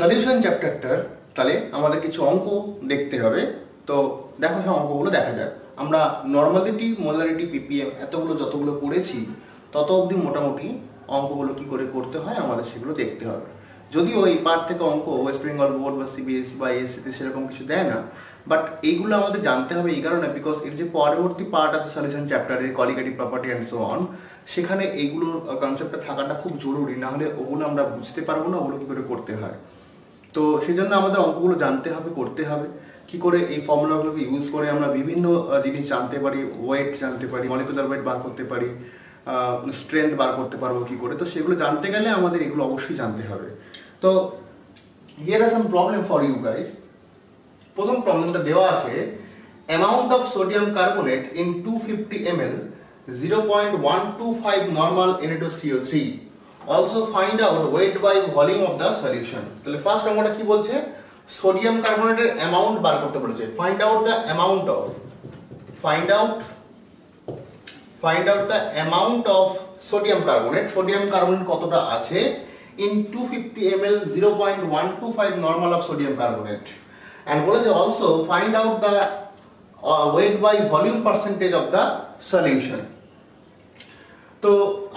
Solution চ্যাপ্টারটার তাহলে আমাদের কিছু অঙ্ক দেখতে হবে। তো দেখো সব অঙ্কগুলো দেখা যাক। আমরা নর্মালিটি মোলারিটি পিপিএম এতগুলো যতগুলো পড়েছি, তত অবধি মোটামুটি অঙ্কগুলো কি করে করতে হয় আমাদের সেগুলো দেখতে হবে। যদিও এই পার্ট থেকে অঙ্ক ওয়েস্ট বেঙ্গল বোর্ড বা সিবিএসসি বা এসসিতে সেরকম কিছু দেয় না বাট এইগুলো আমাদের জানতে হবে এই কারণে বিকজ এর যে পরবর্তী পার্ট আছে সলিউশন চ্যাপ্টারের colligative property and so on সেখানে এইগুলোর কনসেপ্টটা থাকাটা খুব জরুরি না হলে ওগুলো আমরা বুঝতে পারব না, ওগুলো কি করে করতে হয়। তো সেই জন্য আমাদের অঙ্কগুলো জানতে হবে, করতে হবে। কি করে এই ফর্মুলাগুলোকে ইউজ করে আমরা বিভিন্ন জিনিস জানতে পারি ওয়েট জানতে পারি মলিকুলার ওয়েট বার করতে পারি স্ট্রেংথ বার করতে পারব কি করে। তো সেগুলো জানতে গেলে আমাদের এগুলো অবশ্যই জানতে হবে। তো here are some problem for you guys প্রথম প্রবলেমটা দেওয়া আছে amount of sodium carbonate in two fifty M L zero point one two five normal N A two CO three also find out weight by volume of the solution তাহলে first নম্বরটা কি বলছে? Sodium কার্বনেটের amount বার করতে বলেছে। Find out the amount of find out find out the amount of sodium carbonate sodium carbonate কতটা আছে? In two fifty M L zero point one two five normal of sodium carbonate and বলেছে also find out the weight by volume percentage of the solution তো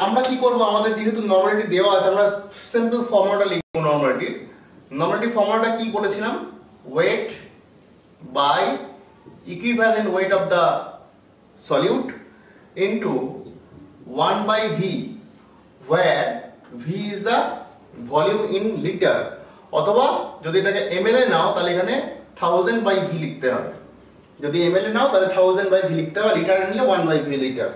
আমরা কি করব? আমাদের যেহেতু normality দেওয়া আছে, আমরা সিম্পল ফর্মুলাটা লিখব নর্মালিটি নর্মালিটি ফর্মুলাটা কি বলেছিলাম? Weight by equivalent weight of the solute into 1 by V where V is the volume in litre অথবা যদি এটাকে ml এ নাও, তাহলে এখানে 1000 বাই ভি লিখতে হবে। যদি ml এ নাও, তাহলে 1000 বাই ভি লিখতে হবে। লিটার নিলে 1 বাই ভি লিটার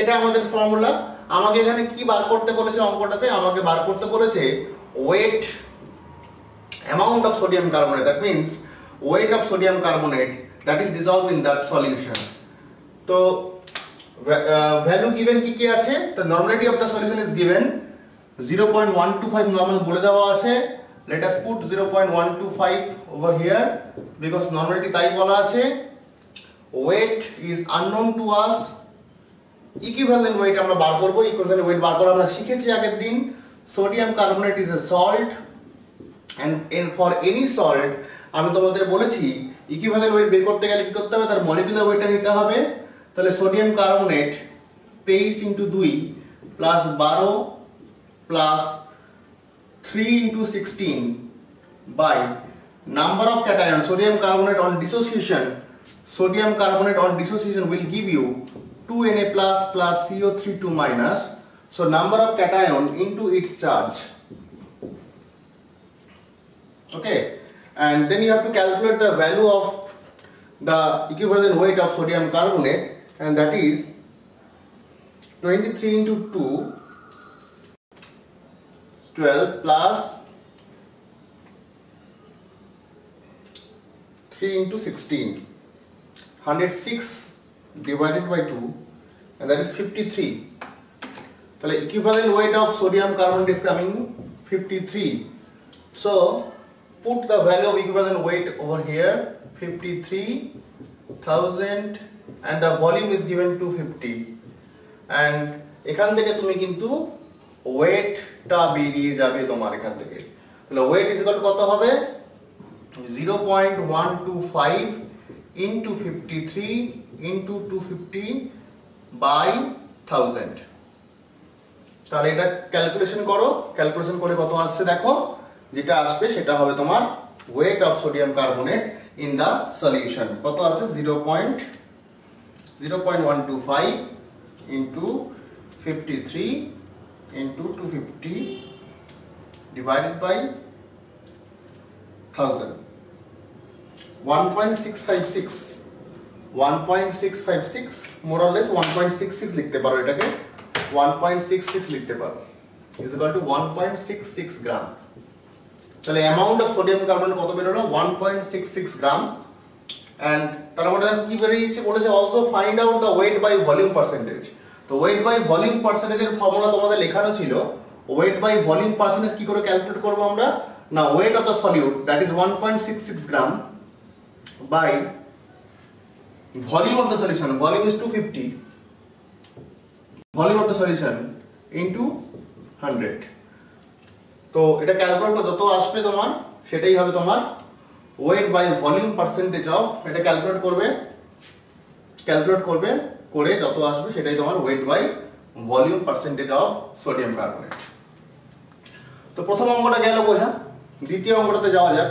এটা আমাদের ফর্মুলা আমাকে এখানে কি বার করতে বলেছে অঙ্কটাতে? আমাকে বার করতে বলেছে weight amount of sodium carbonate. That means weight of sodium carbonate that is dissolved in that solution. তো ভ্যালু গিভেন কি কি আছে? তো normality of the solution is given 0.125 normal বলে দেওয়া আছে। Let us put 0.125 over here because normality তাই বলা আছে। Weight is unknown to us equivalent weight আমরা বার করব ইকুইভ্যালেন্ট ওয়েট বার করা আমরা শিখেছি আগের দিন। Sodium carbonate is a salt and for any salt আমি তোমাদের বলেছি ইকুইভ্যালেন্ট ওয়েট বের করতে গেলে কি করতে হবে? তার মলিকুলার ওয়েটটা নিতে হবে। তাহলে সোডিয়াম কার্বনেট তেইশ ইন্টু দুই প্লাস বারো plus three into sixteen by number of cation sodium carbonate on dissociation sodium carbonate on dissociation will give you 2Na plus plus CO3 2 minus. So number of cation into its charge. Okay. And then you have to calculate the value of the equivalent weight of sodium carbonate and that is 23 into 2 12 plus 3 into 16 106 divided by 2 and that is 53 তাহলে equivalent weight of sodium carbonate is coming 53 so put the value of equivalent weight over here 53,000 and the volume is given 250 and এখান থেকে তুমি কিন্তু ওয়েটটা বেরিয়ে যাবে তোমার এখান থেকে তাহলে ওয়েট ইজ কত হবে 0.125 into 53 into 250 by 1000 তাহলে এটা ক্যালকুলেশন করো। ক্যালকুলেশন করে কত আসছে দেখো? যেটা আসবে সেটা হবে তোমার weight of sodium carbonate in the solution কত আছে zero point zero point one two five into fifty three into two fifty divided by thousand one point six five six one point six five six more or less one point six six লিখতে পারো এটাকে। One point six six লিখতে পারো। Is equal to one point six six gram তাহলে amount of sodium carbonate কত বেরোলো? One point six six gram and তার মধ্যে কি বেরিয়েছে? বলেছে also find out the weight by volume percentage তো ওয়েট বাই ভলিউম পার্সেন্টেজের ফর্মুলা তোমাদের লেখানো ছিল। ওয়েট বাই ভলিউম পার্সেন্টেজ কি করে ক্যালকুলেট করব আমরা? না weight of the solute that is one point six six gram by volume of the solution, volume is 250 volume of the solution into 100 তো এটা ক্যালকুলেট করে, যত আসবে তোমার, সেটাই হবে তোমার weight by volume percentage of এটা ক্যালকুলেট করবে ক্যালকুলেট করবে, করে যত আসবে সেটাই তোমার weight by volume percentage of sodium carbonate তো প্রথম অঙ্কটা গেল বোঝা, দ্বিতীয় অঙ্কটাতে যাওয়া যাক,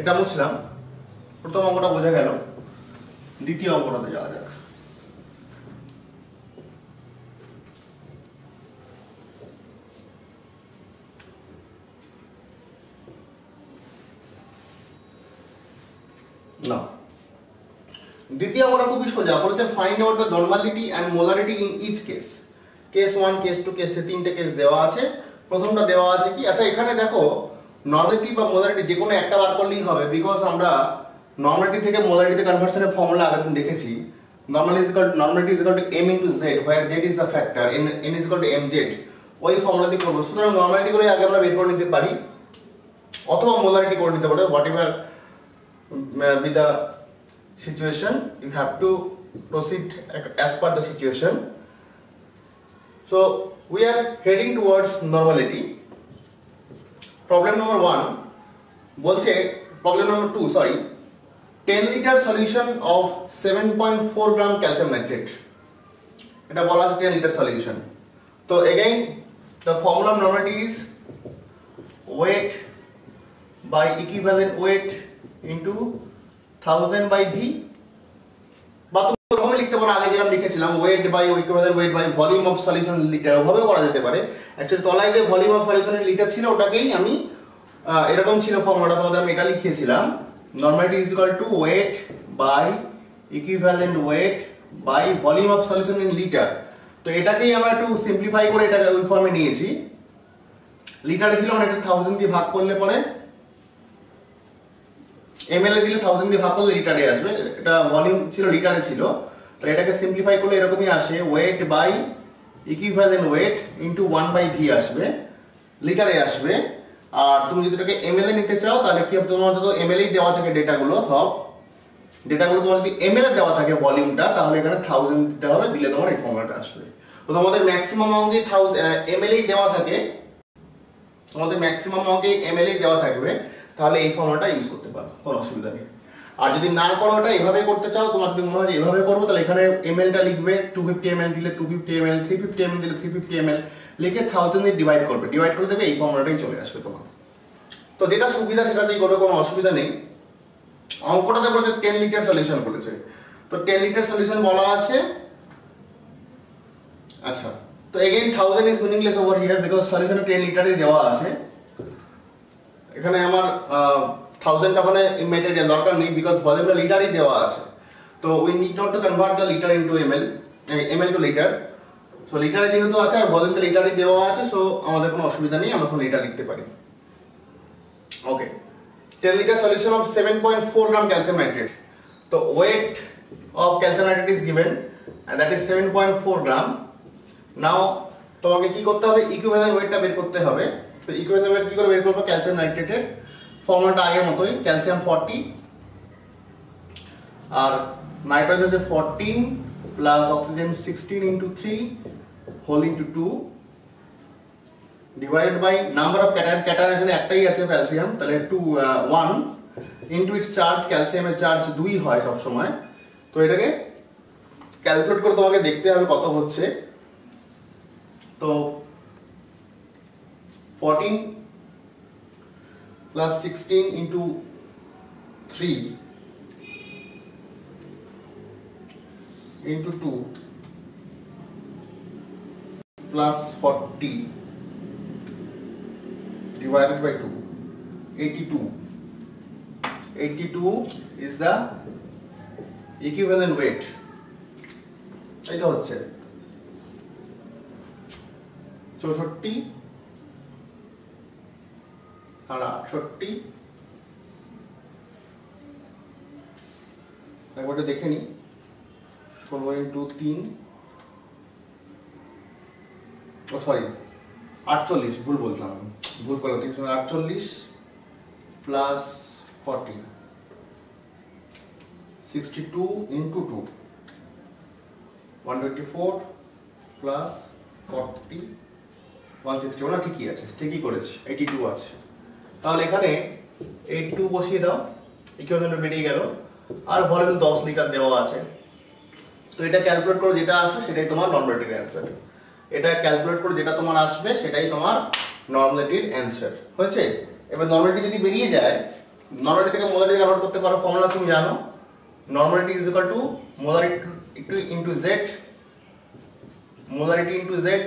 এটা মুছলাম, প্রথম অঙ্কটা বোঝা গেল। দ্বিতীয় অঙ্কটাতে যাওয়া যাক। না। দ্বিতীয় অঙ্কটা খুবই সোজা। বলেছে find out the normality and molarity in each case case one case two case তিনটে কেস দেওয়া আছে। প্রথমটা দেওয়া আছে কি? আচ্ছা এখানে দেখো নর্মালিটি বা মোলারিটি যে কোনো একটা বার করলেই হবে বিকজ আমরা নর্মালিটি থেকে মোলারিটিতে কনভার্সনের ফর্মুলা আগে দেখেছি। Normal is equal normality is equal to M into Z where Z is the factor N N is equal to M Z ওই ফর্মুলা দিয়ে করব। সুতরাং নর্মালিটি করে আগে আমরা বের করে নিতে পারি। অথবা মোলারিটি করে নিতে পারি। Whatever with the situation, you have to proceed as per the situation so, we are heading towards normality problem number 1 বলছে problem number 2 sorry 10 liter solution of 7.4 gram calcium nitrate. এটা বলা আছে 10 liter solution. তো again, the formula of normality is weight by equivalent weight into 1000 by v. বা তুমি ওরকমই লিখতে পারো, আগে যেরকম লিখেছিলাম weight by equivalent weight by volume of solution litre ওভাবে করা যেতে পারে। অ্যাকচুয়ালি তলায় যে ভলিউম অফ সলিউশনের লিটার ছিল, ওটাকেই আমি এরকম ছিল ফর্মুলাটা তোমাদের আমি এটা লিখিয়েছিলাম। Normality is equal to weight by equivalent weight by volume of solution in litre তো এটাকেই আমরা একটু সিম্পলিফাই করে এটাকে ওই ফর্মে নিয়েছি। লিটারে ছিল এটা থাউজেন্ড দিয়ে ভাগ করলে পরে এমএল এ দিলে থাউজেন্ড দিয়ে ভাগ করলে লিটারে আসবে। এটা ভলিউম ছিল লিটারে ছিল। তো এটাকে সিম্পলিফাই করলে এরকমই আসে। Weight by equivalent weight into one by V আসবে। লিটারে আসবে। আর তুমি যদি এটাকে এমএলএ নিতে চাও, তাহলে কি হবে? তোমার তো এমএল এই দেওয়া থাকে ডেটাগুলো, সব। ডেটাগুলো তোমার যদি এমএলএ দেওয়া থাকে ভলিউমটা, তাহলে এখানে থাউজেন্ড দিতে হবে, দিলে তোমার এই ফর্মুলাটা আসবে। তো তোমাদের ম্যাক্সিমাম অঙ্কে এমএল এই দেওয়া থাকে, তোমাদের ম্যাক্সিমাম অঙ্কে এমএল এই দেওয়া থাকবে, তাহলে এই ফর্মুলাটা ইউজ করতে পারো, কোনো অসুবিধা নেই। আর যদি না করো ওটা, এভাবে করতে চাও, তোমার যদি মনে হয় এভাবে করব, তাহলে এখানে এমএলটা লিখবে টু ফিফটি এমএল দিলে two fifty ML three fifty ML দিলে থ্রি ফিফটি এমএল লিখে থাউজেন্ড দিয়ে ডিভাইড করবে। ডিভাইড করে দেবে, এই ফর্মুলাটাই চলে আসবে তোমার। তো যেটা সুবিধা সেটাতেই করবে কোনো অসুবিধা নেই। অঙ্কটাতে বলেছে টেন লিটার সলিউশন বলেছে। তো টেন লিটার সলিউশন বলা আছে। আচ্ছা তো again thousand is meaningless over here because সলিউশনে ten লিটারই দেওয়া আছে। এখানে আমার থাউজেন্ডটা মানে মেটেরিয়াল দরকার নেই বিকজ ভলিউমটা লিটারই দেওয়া আছে। তো we need not to convert the litre into M L M L to litre so লিটারে যেহেতু আছে আর ভলিউমটা লিটারই দেওয়া আছে সো আমাদের কোনো অসুবিধা নেই, আমরা এখন লিটার লিখতে পারি। ওকে 10 liter solution of 7.4 gram calcium nitrate. The weight of calcium nitrate is given, and that is 7.4 gram. Now, তোমাকে কি করতে হবে? ইকুইভ্যালেন্ট ওয়েটটা বের করতে হবে। তো ইকুইভ্যালেন্ট ওয়েট কি করে বের করব? ক্যালসিয়াম নাইট্রেটের ফর্মুলাটা আগের মতোই ক্যালসিয়াম 40 আর নাইট্রোজেন হচ্ছে 14 plus oxygen 16 into 3 whole into 2 divided by number of cation cation এখানে একটাই আছে ক্যালসিয়াম তাহলে two one into its charge ক্যালসিয়ামের চার্জ দুই হয় সব সময় তো এটাকে ক্যালকুলেট করে তোমাকে দেখতে হবে কত হচ্ছে। তো fourteen plus sixteen into three into two plus forty divided by 2 82 82 is the equivalent weight. এটা হচ্ছে চৌষট্টি আর আটষট্টি। একবারটা দেখে নি ষোলো ইন্টু তিন সরি আটচল্লিশ, ভুল বললাম আমি। ভুল করলাম তিনশো আটচল্লিশ plus forty sixty two into two one twenty four plus forty one sixty ওনা ঠিকই আছে, ঠিকই করেছি এইটি টু আছে। তাহলে এখানে এই টু বসিয়ে দাও ইকুইভ্যালেন্ট বেরিয়ে গেল। আর ভলিউম দশ লিটার দেওয়া আছে। তো এটা ক্যালকুলেট করে, যেটা আসবে সেটাই তোমার নর্মালিটির অ্যান্সার এটা ক্যালকুলেট করে যেটা তোমার আসবে, সেটাই তোমার নর্মালিটির অ্যান্সার হয়েছে? এবার নর্মালিটি যদি বেরিয়ে যায় নর্মালিটি থেকে মোলারিটি কনভার্ট করতে পারো ফর্মুলা তুমি জানো? Normality is equal to molarity একটু into Z molarity into Z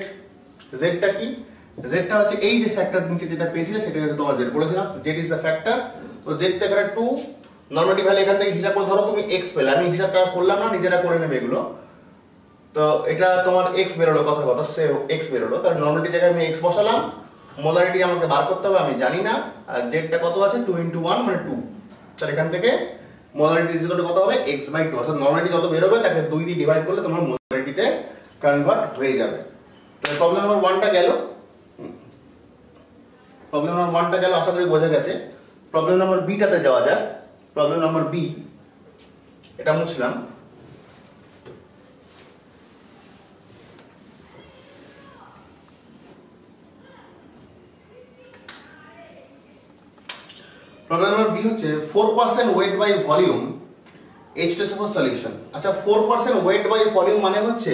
জেডটা কি? জেডটা হচ্ছে এই যে ফ্যাক্টর নিচে যেটা পেয়েছিলে, সেটা হচ্ছে তোমার জেড বলেছিলাম? জেড ইজ দ্য ফ্যাক্টর তো জেড থেকে টু নর্মালিটি ভ্যালু এখান থেকে হিসাব করে ধরো তুমি এক্স পেলে, আমি হিসাবটা করলাম না, নিজেরা করে নেবে এগুলো। তো এটা তোমার এক্স বেরোলো কথা কথা সে এক্স বেরোলো তাহলে নর্মালিটি জায়গায় আমি এক্স বসালাম মোলারিটি আমাকে বার করতে হবে, আমি জানি না। আর জেডটা কত আছে? টু ইন্টু ওয়ান মানে টু তাহলে এখান থেকে মোলারিটি ইজ কত হবে? এক্স বাই টু অর্থাৎ নর্মালিটি যত বেরোবে, তাকে দুই দিয়ে ডিভাইড করলে তোমার মোলারিটিতে কনভার্ট হয়ে যাবে। তাহলে প্রবলেম নাম্বার ওয়ানটা গেল। প্রবলেম নাম্বার ওয়ানটা গেল, আশা করি বোঝা গেছে। প্রবলেম নাম্বার বিটাতে যাওয়া যাক। প্রবলেম নাম্বার বি এটা মুছলাম। প্রবলেম নাম্বার বি হচ্ছে four percent weight by volume H two four solution আচ্ছা four percent weight by volume মানে হচ্ছে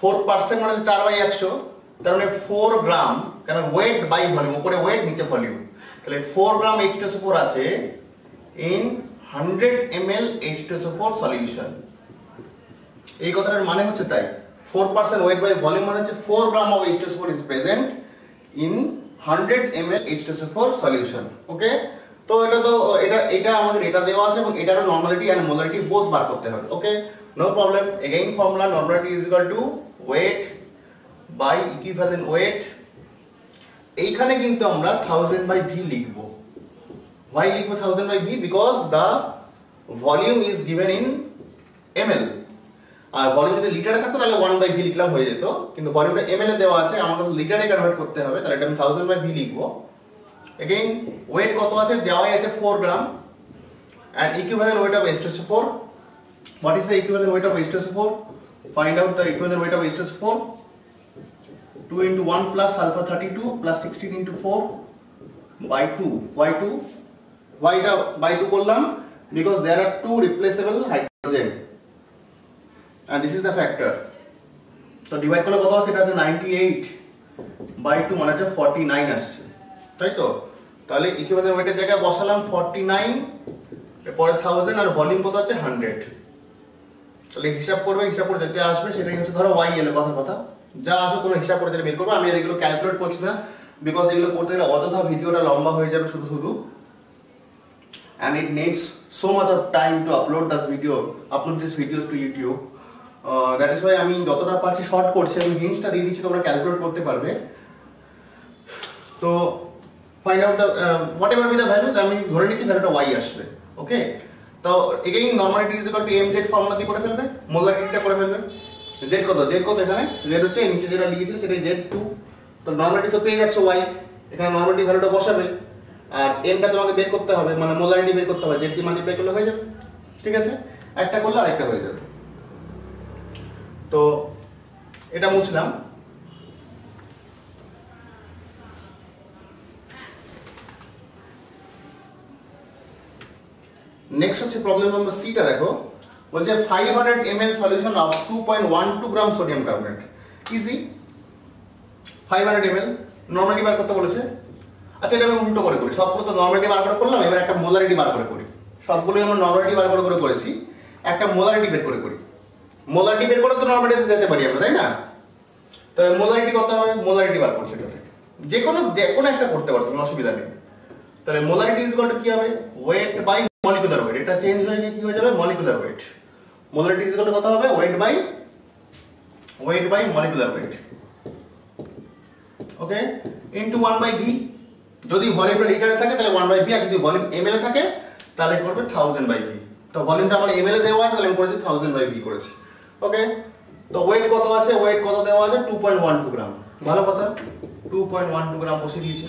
ফোর পার্সেন্ট মানে চার বাই একশো, তার মানে ফোর গ্রাম কেন ওয়েট বাই ভলিউম উপরে ওয়েট নিচে ভলিউম তাহলে four gram H two four আছে in hundred M L H two four solution এই কথাটার মানে হচ্ছে তাই। Four percent weight by volume মানে হচ্ছে four gram of H two four is present in hundred M L H two four solution okay তো এটা তো, এটা এটা আমাদের এটা দেওয়া আছে এবং এটার নর্মালিটি এন্ড মোলারিটি বোথ বার করতে হবে okay no problem again formula normality is equal to weight by equivalent weight এইখানে কিন্তু আমরা থাউজেন্ড বাই ভি লিখব। Why লিখব thousand by V because the volume is given in ML R volume যদি লিটারে থাকতো, তাহলে ওয়ান বাই ভি লিখলাম হয়ে যেত। কিন্তু ভলিউমটা এমএল এ দেওয়া আছে, আমাকে লিটারে কনভার্ট করতে হবে, তাহলে এটা আমি থাউজেন্ড বাই ভি লিখব। এগেইন ওয়েট কত আছে দেওয়াই আছে 4 গ্রাম and equivalent weight of H2SO4 what is the equivalent weight of H2SO4 find out the equivalent weight of H2SO4 2 into 1 plus alpha 32 plus 16 into 4 by 2 why 2 why টা by 2 করলাম because there are two replaceable hydrogen and this is the factor তো divide করলে কত আসছে এটা হচ্ছে 98 by 2 মানে হচ্ছে 49 আসছে তাই তো তাহলে ইকুইভ্যালেন্ট ওয়েটের জায়গায় বসালাম 49 এরপরে 1000 আর ভলিউম কত হচ্ছে? 100 তাহলে হিসাব করবে হিসাব করে যেটা আসবে সেটাই হচ্ছে ধরো ওয়াই এলো কথা কথা। যা আসে কোনো হিসাব করে যেটা বের করব আমি এগুলো ক্যালকুলেট করছি না বিকজ এগুলো করতে গেলে অযথা ভিডিওটা লম্বা হয়ে যাবে শুধু শুধু। And it needs so much of time to upload this video upload these videos to youtube. Uh, that is why আমি যতটা পারছি শর্ট করছি আমি হিন্টসটা দিয়ে দিচ্ছি তোমরা ক্যালকুলেট করতে পারবে। তো find out the whatever be the value আমি ধরে নিচ্ছি ভ্যালুটা ওয়াই আসবে ওকে তো again normality is equal to M Z formula দিয়ে করে ফেলবে? মোলারিটিটা করে ফেলবে। জেড কত? জেড কত এখানে? জেড হচ্ছে নিচে যেটা লিখেছিল সেটা জেড টু তো নর্মালিটি তো পেয়ে যাচ্ছে ওয়াই এখানে নর্মালিটি ভ্যালুটা বসাবে। আর এমটা তোমাকে বের করতে হবে মানে মোলারিটি বের করতে হবে জেড দিয়ে মাল্টিপ্লাই করলে হয়ে যাবে, ঠিক আছে? একটা করলে আরেকটা হয়ে যাবে। তো এটা মুছলাম। নেক্সট হচ্ছে প্রবলেম নাম্বার সিটা দেখো। বলছে five hundred M L solution of 2.12 gram sodium carbonate is 500 ml normality বার করতে বলেছে। আচ্ছা এটা আমি উল্টো করে করি। সবগুলো তো নরমালিটি বার করে করলাম, এবার একটা মোলারিটি বার করে করি। সবগুলোই আমরা নর্মালিটি বার করে করে করেছি। একটা মোলারিটি বের করে করি। মোলারিটি বের করে তো নরমালিটি যেতে পারি আমরা, তাই না? তো মোলারিটি কত হবে? মোলারিটি বার করছে এটা যে কোনো যে কোনো একটা করতে পারো তুমি অসুবিধা নেই। তাহলে মোলারিটি ইজ কি হবে? ওয়েট বাই মলিকুলার ওয়েট এটা চেঞ্জ হয়ে গিয়ে কি হয়ে যাবে? মলিকুলার ওয়েট মোলারিটি ইজ কত হবে? Weight by weight by molecular weight okay into 1 by V যদি ভলিউমটা লিটারে থাকে, তাহলে 1 বাই ভি আর যদি ভলিউম এমএল এ থাকে, তাহলে করবে? 1000 বাই ভি তো ভলিউমটা আমার এমএল এ দেওয়া আছে, তাহলে করেছি 1000 বাই ভি করেছি। ওকে তো ওয়েট কত আছে? ওয়েট কত দেওয়া আছে? 2.12 গ্রাম ভালো কথা। 2.12 গ্রাম বসিয়ে দিয়েছি।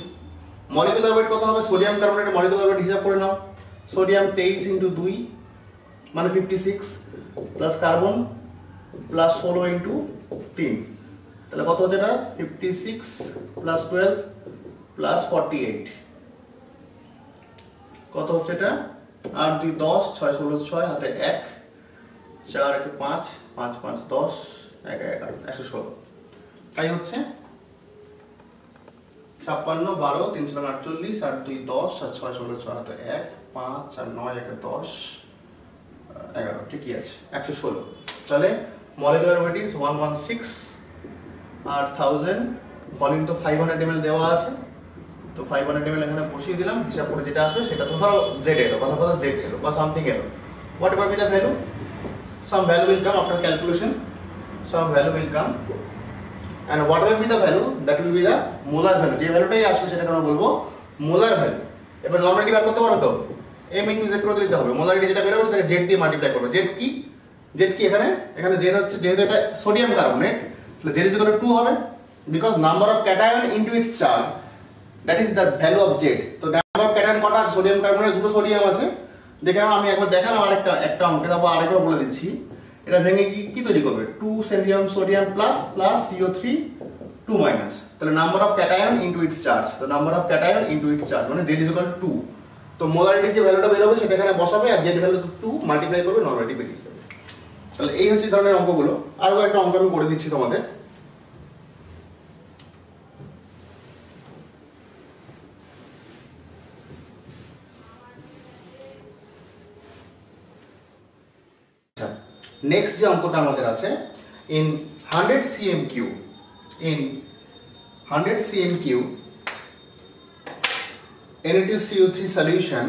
মলিকুলার ওয়েট কত হবে? সোডিয়াম কার্বনেটের মলিকুলার ওয়েট হিসাব করে নাও। সোডিয়াম 23 ইনটু 2 মানে 56 প্লাস কার্বন প্লাস 16 ইনটু 3 তাহলে কত হচ্ছে এটা? 56 প্লাস 12 প্লাস 48 কত হচ্ছে এটা? আট দুই দশ, ছয় ষোলো ছয়, হাতে এক, চার একে পাঁচ পাঁচ পাঁচ দশ, এক এগারো একশো ষোলো। তাই হচ্ছে ছাপ্পান্ন, বারো তিনশো আটচল্লিশ, আট দুই দশ, আর ছয় ষোলো ছয়, হাতে এক পাঁচ আর নয় একে দশ এগারো, ঠিকই আছে, একশো ষোলো। তাহলে molecular weight is one one six R thousand volume তো ফাইভ হান্ড্রেড এমএল দেওয়া আছে। তো ফাইভ হান্ড্রেড এমএল এখানে বসিয়ে দিলাম, হিসাব করে যেটা আসবে সেটা তো ধরো জেড এলো, কথা কথা জেড এলো বা সামথিং এলো। Whatever be the value some value will come after calculation, some value will come. And whatever be the value? That will be the molar value. যে ভ্যালুটাই আসবে সেটাকে আমরা বলব মোলার ভ্যালু এবার নর্মালিটি বার করতে পারো তো? এম ইন্টু জেড করে দিতে হবে। মোলারিটি যেটা বেরোবে সেটাকে জেড দিয়ে মাল্টিপ্লাই করবে। জেড কি? জেড কি এখানে? এখানে জেড হচ্ছে যেহেতু এটা সোডিয়াম কার্বনেট তাহলে জেড ইজ ইকুয়াল টু হবে। Because number of cation into its charge that is the value of Z তো নাম্বার অফ ক্যাটায়ন কটা? সোডিয়াম কার্বনেট দুটো সোডিয়াম আছে। দেখে আমি একবার দেখালাম আরেকটা, একটা অঙ্কে, তারপর আরেকবার বলে দিচ্ছি। এটা ভেঙে কি কি তৈরি করবে? Two sodium sodium plus plus CO three two minus তাহলে number of cation into its charge তো number of cation into its charge মানে জেড ইজ ইকুয়াল টু তো মোলারিটির যে ভ্যালুটা বেরোবে সেটা এখানে বসাবে আর জেড ভ্যালু টু মাল্টিপ্লাই করবে নর্মালিটি বেরিয়ে যাবে। তাহলে এই হচ্ছে ধরনের অঙ্কগুলো। আরও একটা অঙ্ক আমি করে দিচ্ছি তোমাদের। নেক্সট যে অঙ্কটা আমাদের আছে in hundred CM cube in hundred CM cube Na2CO3 solution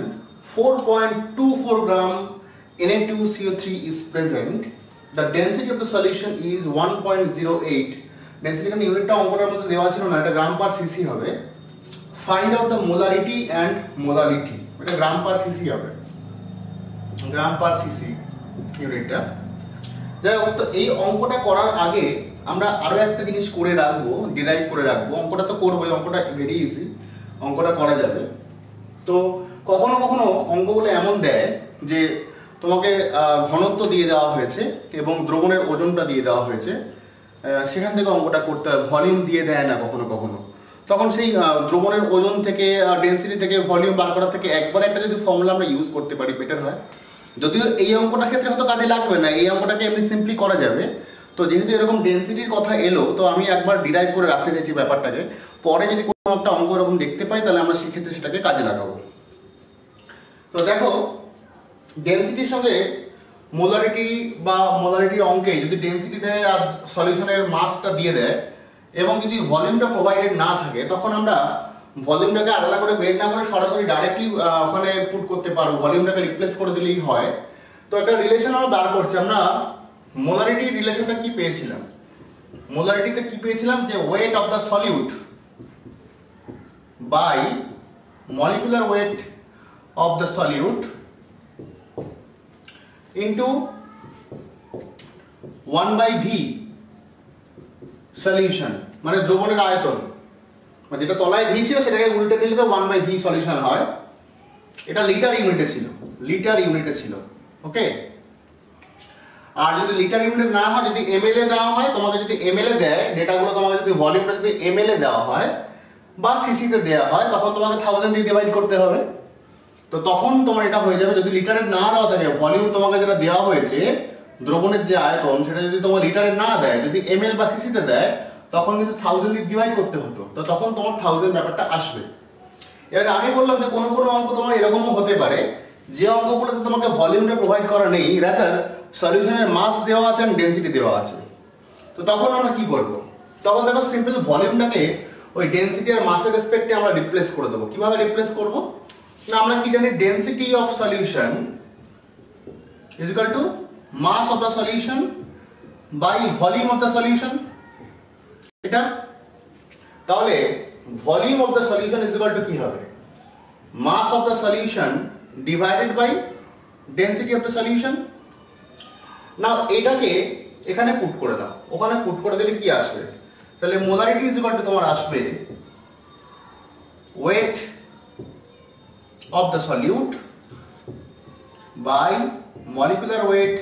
4.24 gram Na2CO3 is present. The density of the solution is 1.08 density এখানে ইউনিটটা অঙ্কটার মধ্যে দেওয়া ছিল না, এটা গ্রাম পার সিসি হবে। Find out the molarity and molarity এটা গ্রাম পার সিসি হবে। গ্রাম পার সিসি ইউনিটটা যাই হোক, তো এই অঙ্কটা করার আগে আমরা আরও একটা জিনিস করে রাখব ডিরাইভ করে রাখব। অঙ্কটা তো করবোই, অঙ্কটা ভেরি ইজি অঙ্কটা করা যাবে। তো কখনো কখনো অঙ্কগুলো এমন দেয় যে তোমাকে ঘনত্ব দিয়ে দেওয়া হয়েছে এবং দ্রবণের ওজনটা দিয়ে দেওয়া হয়েছে। সেখান থেকে অঙ্কটা করতে হয়। ভলিউম দিয়ে দেয় না কখনো কখনো। তখন সেই দ্রবণের ওজন থেকে ডেন্সিটি থেকে ভলিউম বার করা থেকে একবার একটা যদি ফর্মুলা আমরা ইউজ করতে পারি বেটার হয়। যদিও এই অঙ্কটার ক্ষেত্রে হয়তো কাজে লাগবে না, এই অঙ্কটাকে এমনি সিম্পলি করা যাবে। তো যেহেতু এরকম ডেন্সিটির কথা এলো, তো আমি একবার ডিরাইভ করে রাখতে চাইছি ব্যাপারটাকে। পরে যদি কোনো একটা অঙ্ক এরকম দেখতে পাই, তাহলে আমরা সেক্ষেত্রে সেটাকে কাজে লাগাবো। তো দেখো ডেন্সিটির সঙ্গে মোলারিটি বা মোলারিটি অঙ্কে যদি ডেন্সিটি দেয় আর সলিউশনের মাসটা দিয়ে দেয়, এবং যদি ভলিউমটা প্রোভাইডেড না থাকে, তখন আমরা ভলিউমটাকে আলাদা করে বের না করে সরাসরি ডাইরেক্টলি ওখানে পুট করতে পারব। ভলিউমটাকে রিপ্লেস করে দিলেই হয়। তো একটা রিলেশন আমরা দাঁড় করছি। আমরা মোলারিটি রিলেশনটা কি পেয়েছিলাম? মোলারিটিতে কি পেয়েছিলাম? যে weight of the solute by molecular weight of the solute into 1 by v solution মানে দ্রবণের আয়তন। মানে যেটা তলায় ভি ছিল, সেটাকে উল্টে দিলে 1 বাই ভি সলিউশন হয়। এটা লিটার ইউনিটে ছিল লিটার ইউনিটে ছিল ওকে আর যদি লিটার ইউনিট না হয়, যদি এমএল এ দেওয়া হয়, তোমাকে যদি এমএল এ দেয় ডেটাগুলো তোমাকে যদি ভলিউমটা যদি এমএল এ দেওয়া হয় বা সিসিতে দেওয়া হয়, তখন তোমাকে থাউজেন্ড দিয়ে ডিভাইড করতে হবে। তো তখন তোমার এটা হয়ে যাবে, যদি লিটারে না দেওয়া থাকে ভলিউম তোমাকে যেটা দেওয়া হয়েছে, দ্রবণের যে আয়তন, সেটা যদি তোমার লিটারে না দেয়, যদি এম এল বা সিসিতে দেয়, তখন কিন্তু থাউজেন্ড দিয়ে ডিভাইড করতে হতো। তো তখন তোমার থাউজেন্ড ব্যাপারটা আসবে। এবার আমি বললাম যে কোনো কোনো অঙ্ক তোমার এরকমও হতে পারে। যে অঙ্কগুলোতে তোমাকে ভলিউমটা প্রোভাইড করা নেই রাদার সলিউশনের মাস দেওয়া আছে আর ডেন্সিটি দেওয়া আছে। তো তখন আমরা কি করব? তখন দেখো সিম্পল ভলিউমটাকে ওই ডেন্সিটি আর মাসের রেসপেক্টে আমরা রিপ্লেস করে দেবো। কীভাবে রিপ্লেস করব? না, আমরা কি জানি density of solution is to mass of the solution by volume of the solution এটা? তাহলে volume of the solution is to কি হবে? Mass of the solution divided by density of the solution না এটাকে এখানে পুট করে দাও। ওখানে পুট করে দিলে কি আসবে? তাহলে মোলারিটি ইজ ইকুয়াল টু তোমার আসবে weight of the solute by molecular weight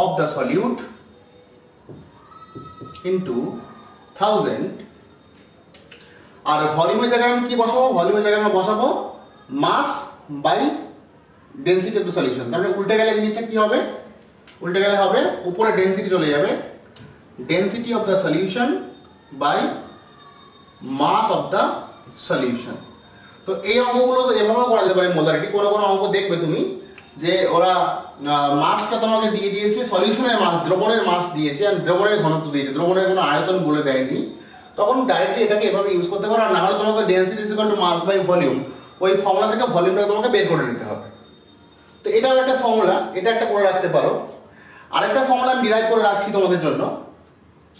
of the solute into thousand আর ভলিউমের জায়গায় আমি কি বসাবো? ভলিউমের জায়গায় আমরা বসাবো mass by density of the solution তাহলে উল্টে গেলে জিনিসটা কি হবে? উল্টে গেলে হবে, উপরে ডেন্সিটি চলে যাবে। Density of the solution by mass of the solution তো এই অঙ্কগুলো এভাবেও করা যেতে পারে মোলারিটি কোনো কোনো অঙ্ক দেখবে তুমি যে ওরা মাসটা তোমাকে দিয়ে দিয়েছে সলিউশনের মাস দ্রবণের মাস দিয়েছে আর দ্রবণের ঘনত্ব দিয়েছে। দ্রবণের কোনো আয়তন বলে দেয়নি। তখন ডাইরেক্টলি এটাকে এভাবে ইউজ করতে পারো আর না হলে তোমাকে density is to mass by volume ওই ফর্মুলা থেকে ভলিউমটা তোমাকে বের করে নিতে হবে। তো এটাও একটা ফর্মুলা এটা একটা করে রাখতে পারো। আরেকটা ফর্মুলা আমি ডিরাইভ করে রাখছি তোমাদের জন্য।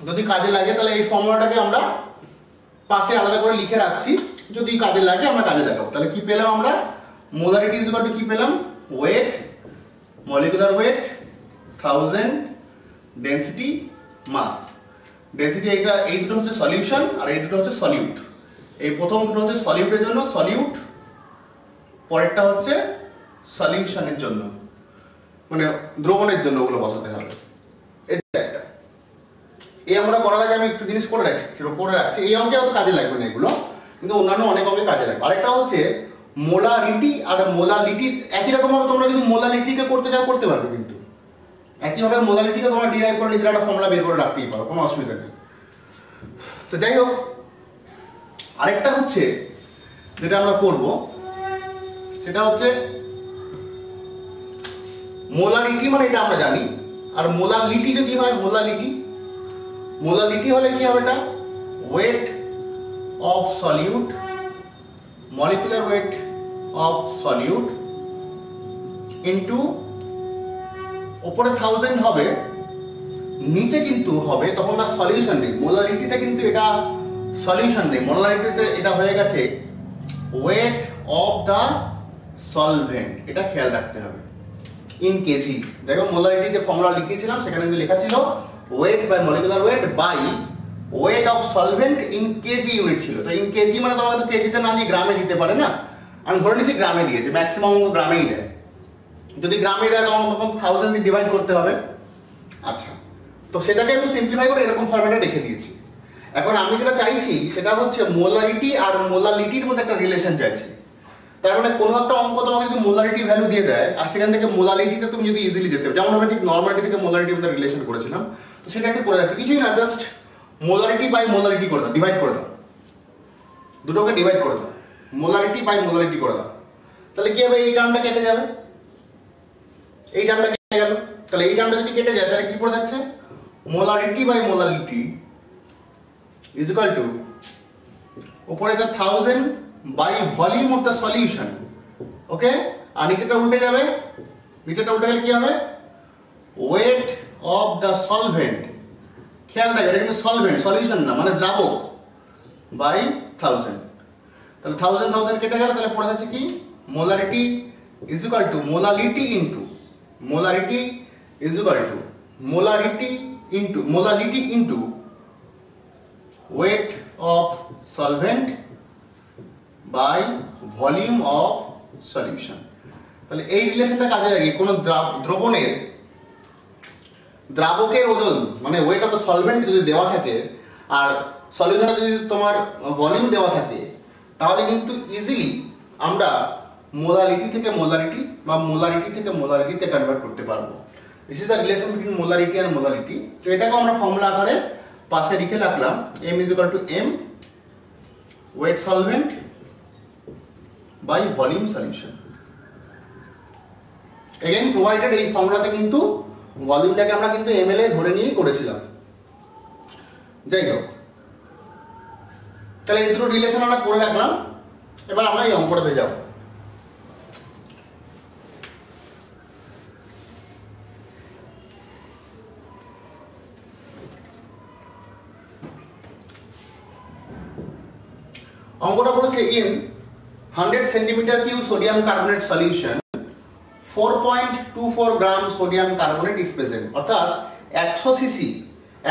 যদি কাজে লাগে, তাহলে এই ফর্মুলাটাকে আমরা পাশে আলাদা করে লিখে রাখছি। যদি কাজে লাগে, আমরা কাজে দেখাবো তাহলে কি পেলাম আমরা? মোলারিটি ইজ টু কি পেলাম? Weight molecular weight thousand density mass density এইটা এই দুটো হচ্ছে সলিউশন আর এই দুটো হচ্ছে সলিউট এই প্রথম দুটো হচ্ছে সলিউটের জন্য সলিউট পরেরটা হচ্ছে সলিউশনের জন্য। মানে দ্রবণের জন্য ওগুলো বসাতে হবে। এই আমরা করার আগে আমি একটু জিনিস করে রাখছি, সেটা করে রাখছি। এই অঙ্কে অত কাজে লাগবে না এগুলো, কিন্তু অন্যান্য অনেক অঙ্কে কাজে লাগবে। আরেকটা হচ্ছে মোলারিটি আর মোলালিটি একই রকম ভাবে তোমরা যদি মোলালিটিকে করতে চাও, করতে পারবে কিন্তু। একইভাবে মোলালিটিকে তোমরা ডিরাইভ করে নিজের একটা ফর্মুলা বের করে রাখতেই পারো, কোনো অসুবিধা নেই। তো যাই হোক, আরেকটা হচ্ছে যেটা আমরা করব, সেটা হচ্ছে মোলারিটি মানে এটা আমরা জানি, আর মোলালিটি যদি হয়? মোলালিটি মোলালিটি হলে কি হবে এটা? Weight of solute molecular weight of solute into ওপরে থাউজেন্ড হবে, নিচে কিন্তু হবে, তখন না সলিউশন নেই। মোলারিটিতে কিন্তু এটা সলিউশন নেই। মোলারিটিতে এটা হয়ে গেছে ওয়েট অফ দ্য সলভেন্ট এটা খেয়াল রাখতে হবে। ইন কেজি দেখো মোলারিটি যে ফর্মুলা লিখেছিলাম, সেখানে কিন্তু লেখা ছিল weight by molecular weight by weight of solvent in KG unit ছিল। তো ইন কেজি মানে তোমাকে তো কেজিতে না নিয়ে গ্রামে দিতে পারে না। আমি ধরে নিচ্ছি গ্রামে দিয়েছে ম্যাক্সিমাম গ্রামেই দেয়। যদি গ্রামে দেয় তখন তখন থাউজেন্ড দিয়ে ডিভাইড করতে হবে। আচ্ছা তো সেটাকে আমি সিম্পলিফাই করে এরকম ফরম্যাটে রেখে দিয়েছি। এখন আমি যেটা চাইছি, সেটা হচ্ছে মোলারিটি আর মোলালিটির মধ্যে একটা রিলেশন চাইছি। তার মানে কোনো একটা অঙ্ক তোমাকে যদি মোলারিটি ভ্যালু দিয়ে দেয়, আর সেখান থেকে মোলালিটিতে তুমি যদি ইজিলি যেতে যেমন আমরা ঠিক নর্মালিটি থেকে মোলারিটি মধ্যে রিলেশন করেছিলাম তো সেটা একটু করে রাখছি কিছুই না জাস্ট মোলারিটি বাই মোলারিটি করে দাও ডিভাইড করে দাও। দুটোকে ডিভাইড করে দাও। মোলারিটি বাই মোলারিটি করে দাও। তাহলে কি হবে? এই টার্মটা কেটে যাবে। এই টার্মটা কেটে গেল। তাহলে এই টার্মটা যদি কেটে যায়, তাহলে কি পড়ে যাচ্ছে? Molarity by molarity is equal to উপরে যা thousand by volume of the solution okay আর নিচেটা উল্টে যাবে। নিচেটা উল্টে গেলে কি হবে? ওয়েট অফ দ্য সলভেন্ট খেয়াল রাখবে এটা কিন্তু সলভেন্ট সলিউশন না মানে দ্রাবক বাই থাউজেন্ড তাহলে থাউজেন্ড থাউজেন্ড কেটে গেল, তাহলে পড়ে যাচ্ছে কি? Molarity is equal to molality into molarity is equal to molarity into molality into weight of solvent by volume of solution তাহলে এই রিলেশনটা কাজে লাগে কোনো দ্রবণের দ্রাবকের ওজন মানে ওয়েট অফ দ্য সলভেন্ট যদি দেওয়া থাকে, আর সলিউশনে যদি তোমার ভলিউম দেওয়া থাকে, তাহলে কিন্তু ইজিলি আমরা মোলারিটি থেকে মোলারিটি বা মোলারিটি থেকে মোলারিটিতে কনভার্ট করতে পারব। This is the relation between molarity R molarity তো এটাকে আমরা ফর্মুলা আকারে পাশে লিখে রাখলাম। M is equal to M weight solvent by volume solution again provided এই ফর্মুলাতে কিন্তু ভলিউমটাকে আমরা কিন্তু এমএলএ ধরে নিয়েই করেছিলাম। যাই হোক তাহলে এই দুটো রিলেশন আমরা করে রাখলাম। এবার আমরা এই অঙ্কটাতে যাব। অঙ্কটা বলেছে in hundred centimeter cube sodium carbonate solution four point two four gram sodium carbonate is present অর্থাৎ একশো সিসি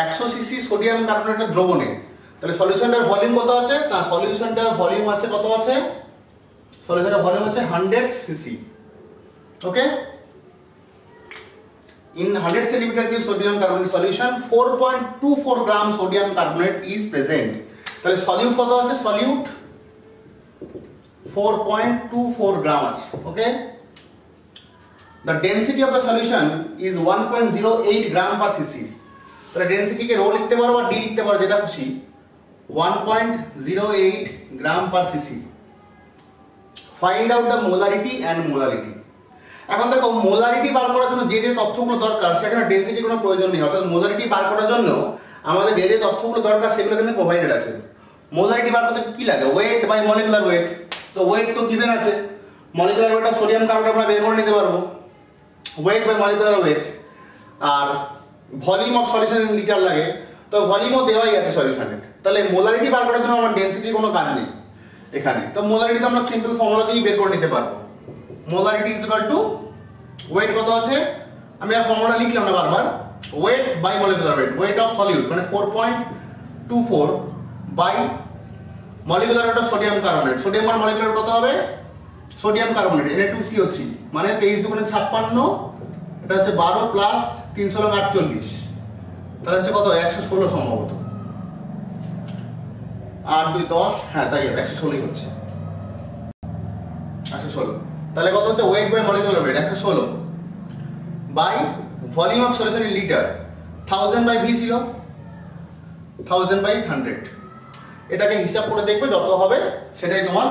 একশো সিসি সোডিয়াম কার্বনেটের দ্রবণে। তাহলে সলিউশনটার ভলিউম কত আছে? না সলিউশনটার ভলিউম আছে কত আছে? সলিউশনটার ভলিউম আছে hundred CC okay in 100 centimeter cube sodium carbonate solution 4.24 gram sodium carbonate is present তাহলে সলিউট কত আছে? Solute four point two four gram আছে। Okay the solution is one point zero eight gram per CC তাহলে ডেন্সিটিকে rho লিখতে পারো বা D লিখতে পারো, যেটা খুশি। One point zero eight gram per CC find out the molarity and molarity এখন দেখো মোলারিটি বার করার জন্য যে যে তথ্যগুলো দরকার, সেখানে ডেন্সিটি কোনো প্রয়োজন নেই। অর্থাৎ মোলারিটি বার করার জন্য আমাদের যে যে তথ্যগুলো দরকার, সেগুলো কিন্তু প্রোভাইডেড আছে। মোলারিটি বার করতে কি লাগে? ওয়েট বাই মলিকুলার ওয়েট তো ওয়েট তো গিভেন আছে। Molecular weight of sodium carbon আমরা বের করে নিতে পারব। Weight by molecular weight R volume of solution in liter লাগে। তো ভলিউমও দেওয়াই আছে সলিউশনের তাহলে মোলারিটি বার করার জন্য আমার ডেন্সিটির কোনো কাজ নেই এখানে। তো মোলারিটি তো আমরা সিম্পল ফর্মুলা দিয়েই বের করে নিতে পারব। Molarity is equal to weight কত আছে? আমি আর ফর্মুলা লিখলাম না বারবার। Weight by molecular weight weight of solute মানে four point two four by molecular weight of sodium carbonate sodium R molecular কত হবে? Sodium carbonate N two CO three মানে তেইশ দুগুণে ছাপ্পান্ন, এটা হচ্ছে বারো প্লাস তিনশো লং আটচল্লিশ। তাহলে হচ্ছে কত? একশো ষোলো সম্ভবত। আট দুই দশ হ্যাঁ তাই একশো ষোলোই হচ্ছে। একশো ষোলো। তাহলে কত হচ্ছে? ওয়েট বাই মলিকুলার ওয়েট একশো ষোলো। By volume of solution liter thousand by V ছিল থাউজেন্ড বাই হান্ড্রেড এটাকে হিসাব করে দেখবে যত হবে সেটাই তোমার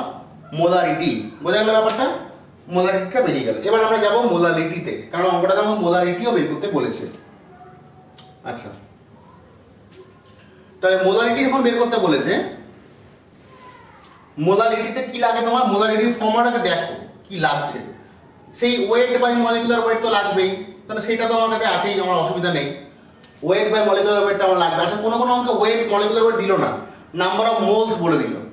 মোলারিটি। বোঝা গেল ব্যাপারটা? মোলারিটিটা বেরিয়ে গেল। এবার আমরা যাব মোলারিটিতে কারণ অঙ্কটা যেমন মোলারিটিও বের করতে বলেছে। আচ্ছা। তাহলে মোলারিটি যখন বের করতে বলেছে। মোলারিটিতে কি লাগে তোমার? মোলারিটির ফর্মুলাটাকে দেখো, কি লাগছে। সেই ওয়েট বাই মলিকুলার ওয়েট তো লাগবেই। তাহলে সেটা তো আমার কাছে আছেই, আমার অসুবিধা নেই। ওয়েট বাই মলিকুলার ওয়েটটা আমার লাগবে। আচ্ছা কোনো কোনো অঙ্কে ওয়েট মলিকুলার ওয়েট দিল না। নাম্বার অফ মোলস বলে দিল।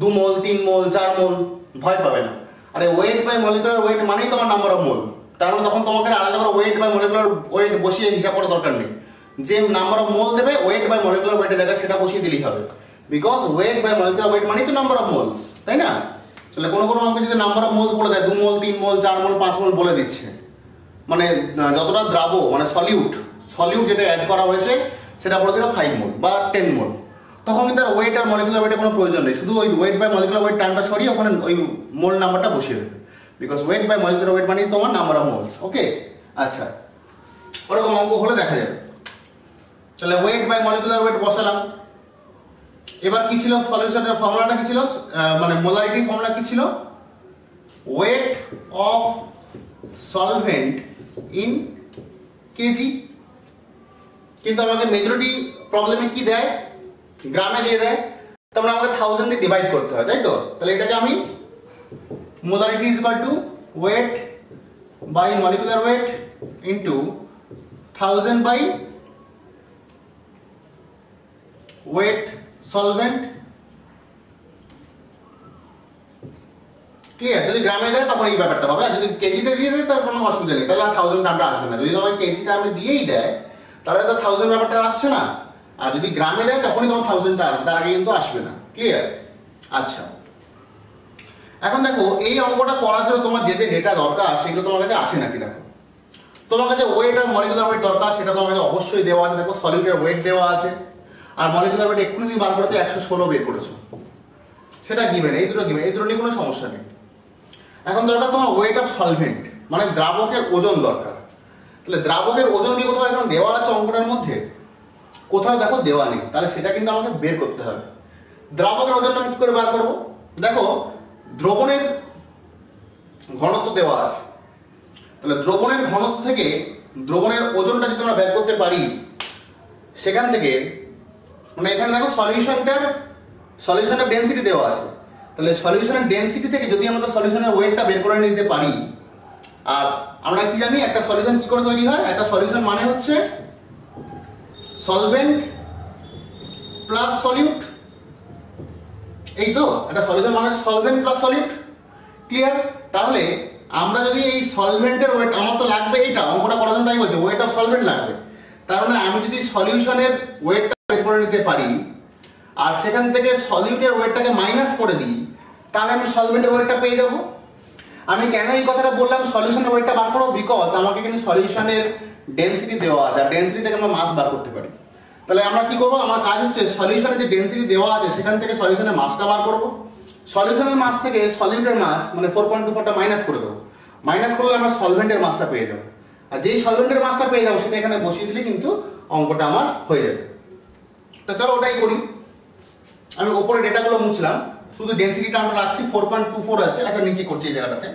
দু মোল তিন মোল চার মোল ভয় পাবে না। আরে ওয়েট বাই মলিকুলার ওয়েট মানেই তোমার নাম্বার অফ মোল তার মানে তখন তোমাকে আলাদা করে ওয়েট বাই মলিকুলার ওয়েট বসিয়ে হিসাব করার দরকার নেই। যে নাম্বার অফ মোল দেবে ওয়েট বাই মলিকুলার ওয়েটের জায়গায় সেটা বসিয়ে দিলেই হবে। Because weight by molecular weight মানেই তো নাম্বার অফ মোলস তাই না? তাহলে কোনো কোনো অঙ্কে যদি নাম্বার অফ মোলস বলে দেয় দু মোল তিন মোল চার মোল পাঁচ মোল বলে দিচ্ছে। মানে যতটা দ্রাব মানে সলিউট সলিউট যেটা অ্যাড করা হয়েছে, সেটা বলে দিল ফাইভ মোল বা টেন মোল তখন কিন্তু আর ওয়েট আর মলিকুলার ওয়েটের কোনো প্রয়োজন নেই। শুধু ওই ওয়েট বাই মলিকুলার ওয়েট টার্মটা সরিয়ে ওখানে ওই মোল নাম্বারটা বসিয়ে দেবে। Because weight by molecular weight মানে তোমার নাম্বার অফ মোলস ওকে আচ্ছা ওরকম অঙ্ক হলে দেখা যাবে। তাহলে ওয়েট বাই মলিকুলার ওয়েট বসালাম। এবার কি ছিল? সলিউশনের ফর্মুলাটা কি ছিল? মানে মোলারিটি ফর্মুলা কি ছিল? Weight of solvent in KG কিন্তু আমাকে মেজরিটি প্রবলেমে কি দেয়? গ্রামে দিয়ে দেয় তার মানে আমাকে থাউজেন্ড দিয়ে ডিভাইড করতে হয়, তাই তো? তাহলে এটাকে আমি molarity is to weight by molecular weight into thousand by weight solvent clear যদি গ্রামে দেয়, তখন এই ব্যাপারটা হবে। আর যদি কেজিতে দিয়ে দেয় তার কোনো অসুবিধা নেই। তাহলে থাউজেন্ড টার্মটা আসবে না। যদি তোমাকে কেজিটা আমি দিয়েই দেয়, তাহলে তো থাউজেন্ড ব্যাপারটা আসছে না। আর যদি গ্রামে দেয়, তখনই তোমার থাউজেন্ডটা আসবে তার আগে কিন্তু আসবে না। ক্লিয়ার আচ্ছা। এখন দেখো, এই অঙ্কটা করার জন্য তোমার যে যে ডেটা দরকার, সেগুলো তোমার কাছে আছে নাকি দেখো? তোমার কাছে ওয়েট আর মলিকুলার ওয়েট দরকার, সেটা তোমার কাছে অবশ্যই দেওয়া আছে। দেখো সলিউটের ওয়েট দেওয়া আছে। আর মলিকুলার ওয়েট এক্ষুনি তুমি বার করতে একশো ষোলো বের করেছ। সেটা গিভেন এই দুটো গিভেন এই দুটো নিয়ে কোনো সমস্যা নেই। এখন দরকার তোমার ওয়েট অফ সলভেন্ট মানে দ্রাবকের ওজন দরকার। তাহলে দ্রাবকের ওজন কি কোথাও এখন দেওয়া আছে অঙ্কটার মধ্যে? কোথাও দেখো দেওয়া নেই, তাহলে সেটা কিন্তু আমাকে বের করতে হবে। দ্রাবকের ওজন আমি কি করে বার করব? দেখো, দ্রবণের ঘনত্ব দেওয়া আছে। তাহলে দ্রবণের ঘনত্ব থেকে দ্রবণের ওজনটা যদি আমরা বের করতে পারি, সেখান থেকে মানে এখানে দেখো সলিউশনটার, সলিউশনের ডেন্সিটি দেওয়া আছে। তাহলে সলিউশনের ডেন্সিটি থেকে যদি আমরা সলিউশনের ওয়েটটা বের করে নিতে পারি, আর আমরা কি জানি একটা সলিউশন কি করে তৈরি হয়? একটা সলিউশন মানে হচ্ছে সলভেন্ট প্লাস সলিউট এই তো, একটা সলিউশন মানে সলভেন্ট প্লাস সলিউট ক্লিয়ার তাহলে আমরা যদি এই সলভেন্টের ওয়েট আমার তো লাগবে এইটা, অঙ্কটা করার জন্য তাই বলছে ওয়েট অফ সলভেন্ট লাগবে। তার মানে আমি যদি সলিউশনের ওয়েটটা বের করে নিতে পারি, আর সেখান থেকে সলিউটের ওয়েটটাকে মাইনাস করে দিই, তাহলে আমি সলভেন্টের ওয়েটটা পেয়ে যাব। আমি কেন এই কথাটা বললাম সলিউশনের ওয়েটটা বার করব? বিকজ আমাকে কিন্তু সলিউশনের ডেন্সিটি দেওয়া আছে, আর ডেন্সিটি থেকে আমরা মাস বার করতে পারি। তাহলে আমরা কি করব? আমার কাজ হচ্ছে সলিউশনে যে ডেন্সিটি দেওয়া আছে, সেখান থেকে সলিউশনের মাসটা বার করব। সলিউশনের মাস থেকে সলিউটের মাস মানে ফোর পয়েন্ট টু ফোরটা মাইনাস করে দেবো। মাইনাস করলে আমরা সলভেন্টের মাসটা পেয়ে যাব। আর যেই সলভেন্টের মাসটা পেয়ে যাব, সেটা এখানে বসিয়ে দিলে কিন্তু অঙ্কটা আমার হয়ে যাবে। তো চলো ওটাই করি। আমি ওপরে ডেটাগুলো মুছলাম। শুধু ডেন্সিটিটা আমরা রাখছি ফোর পয়েন্ট টু ফোর আছে। আচ্ছা নিচে করছি এই জায়গাটাতে।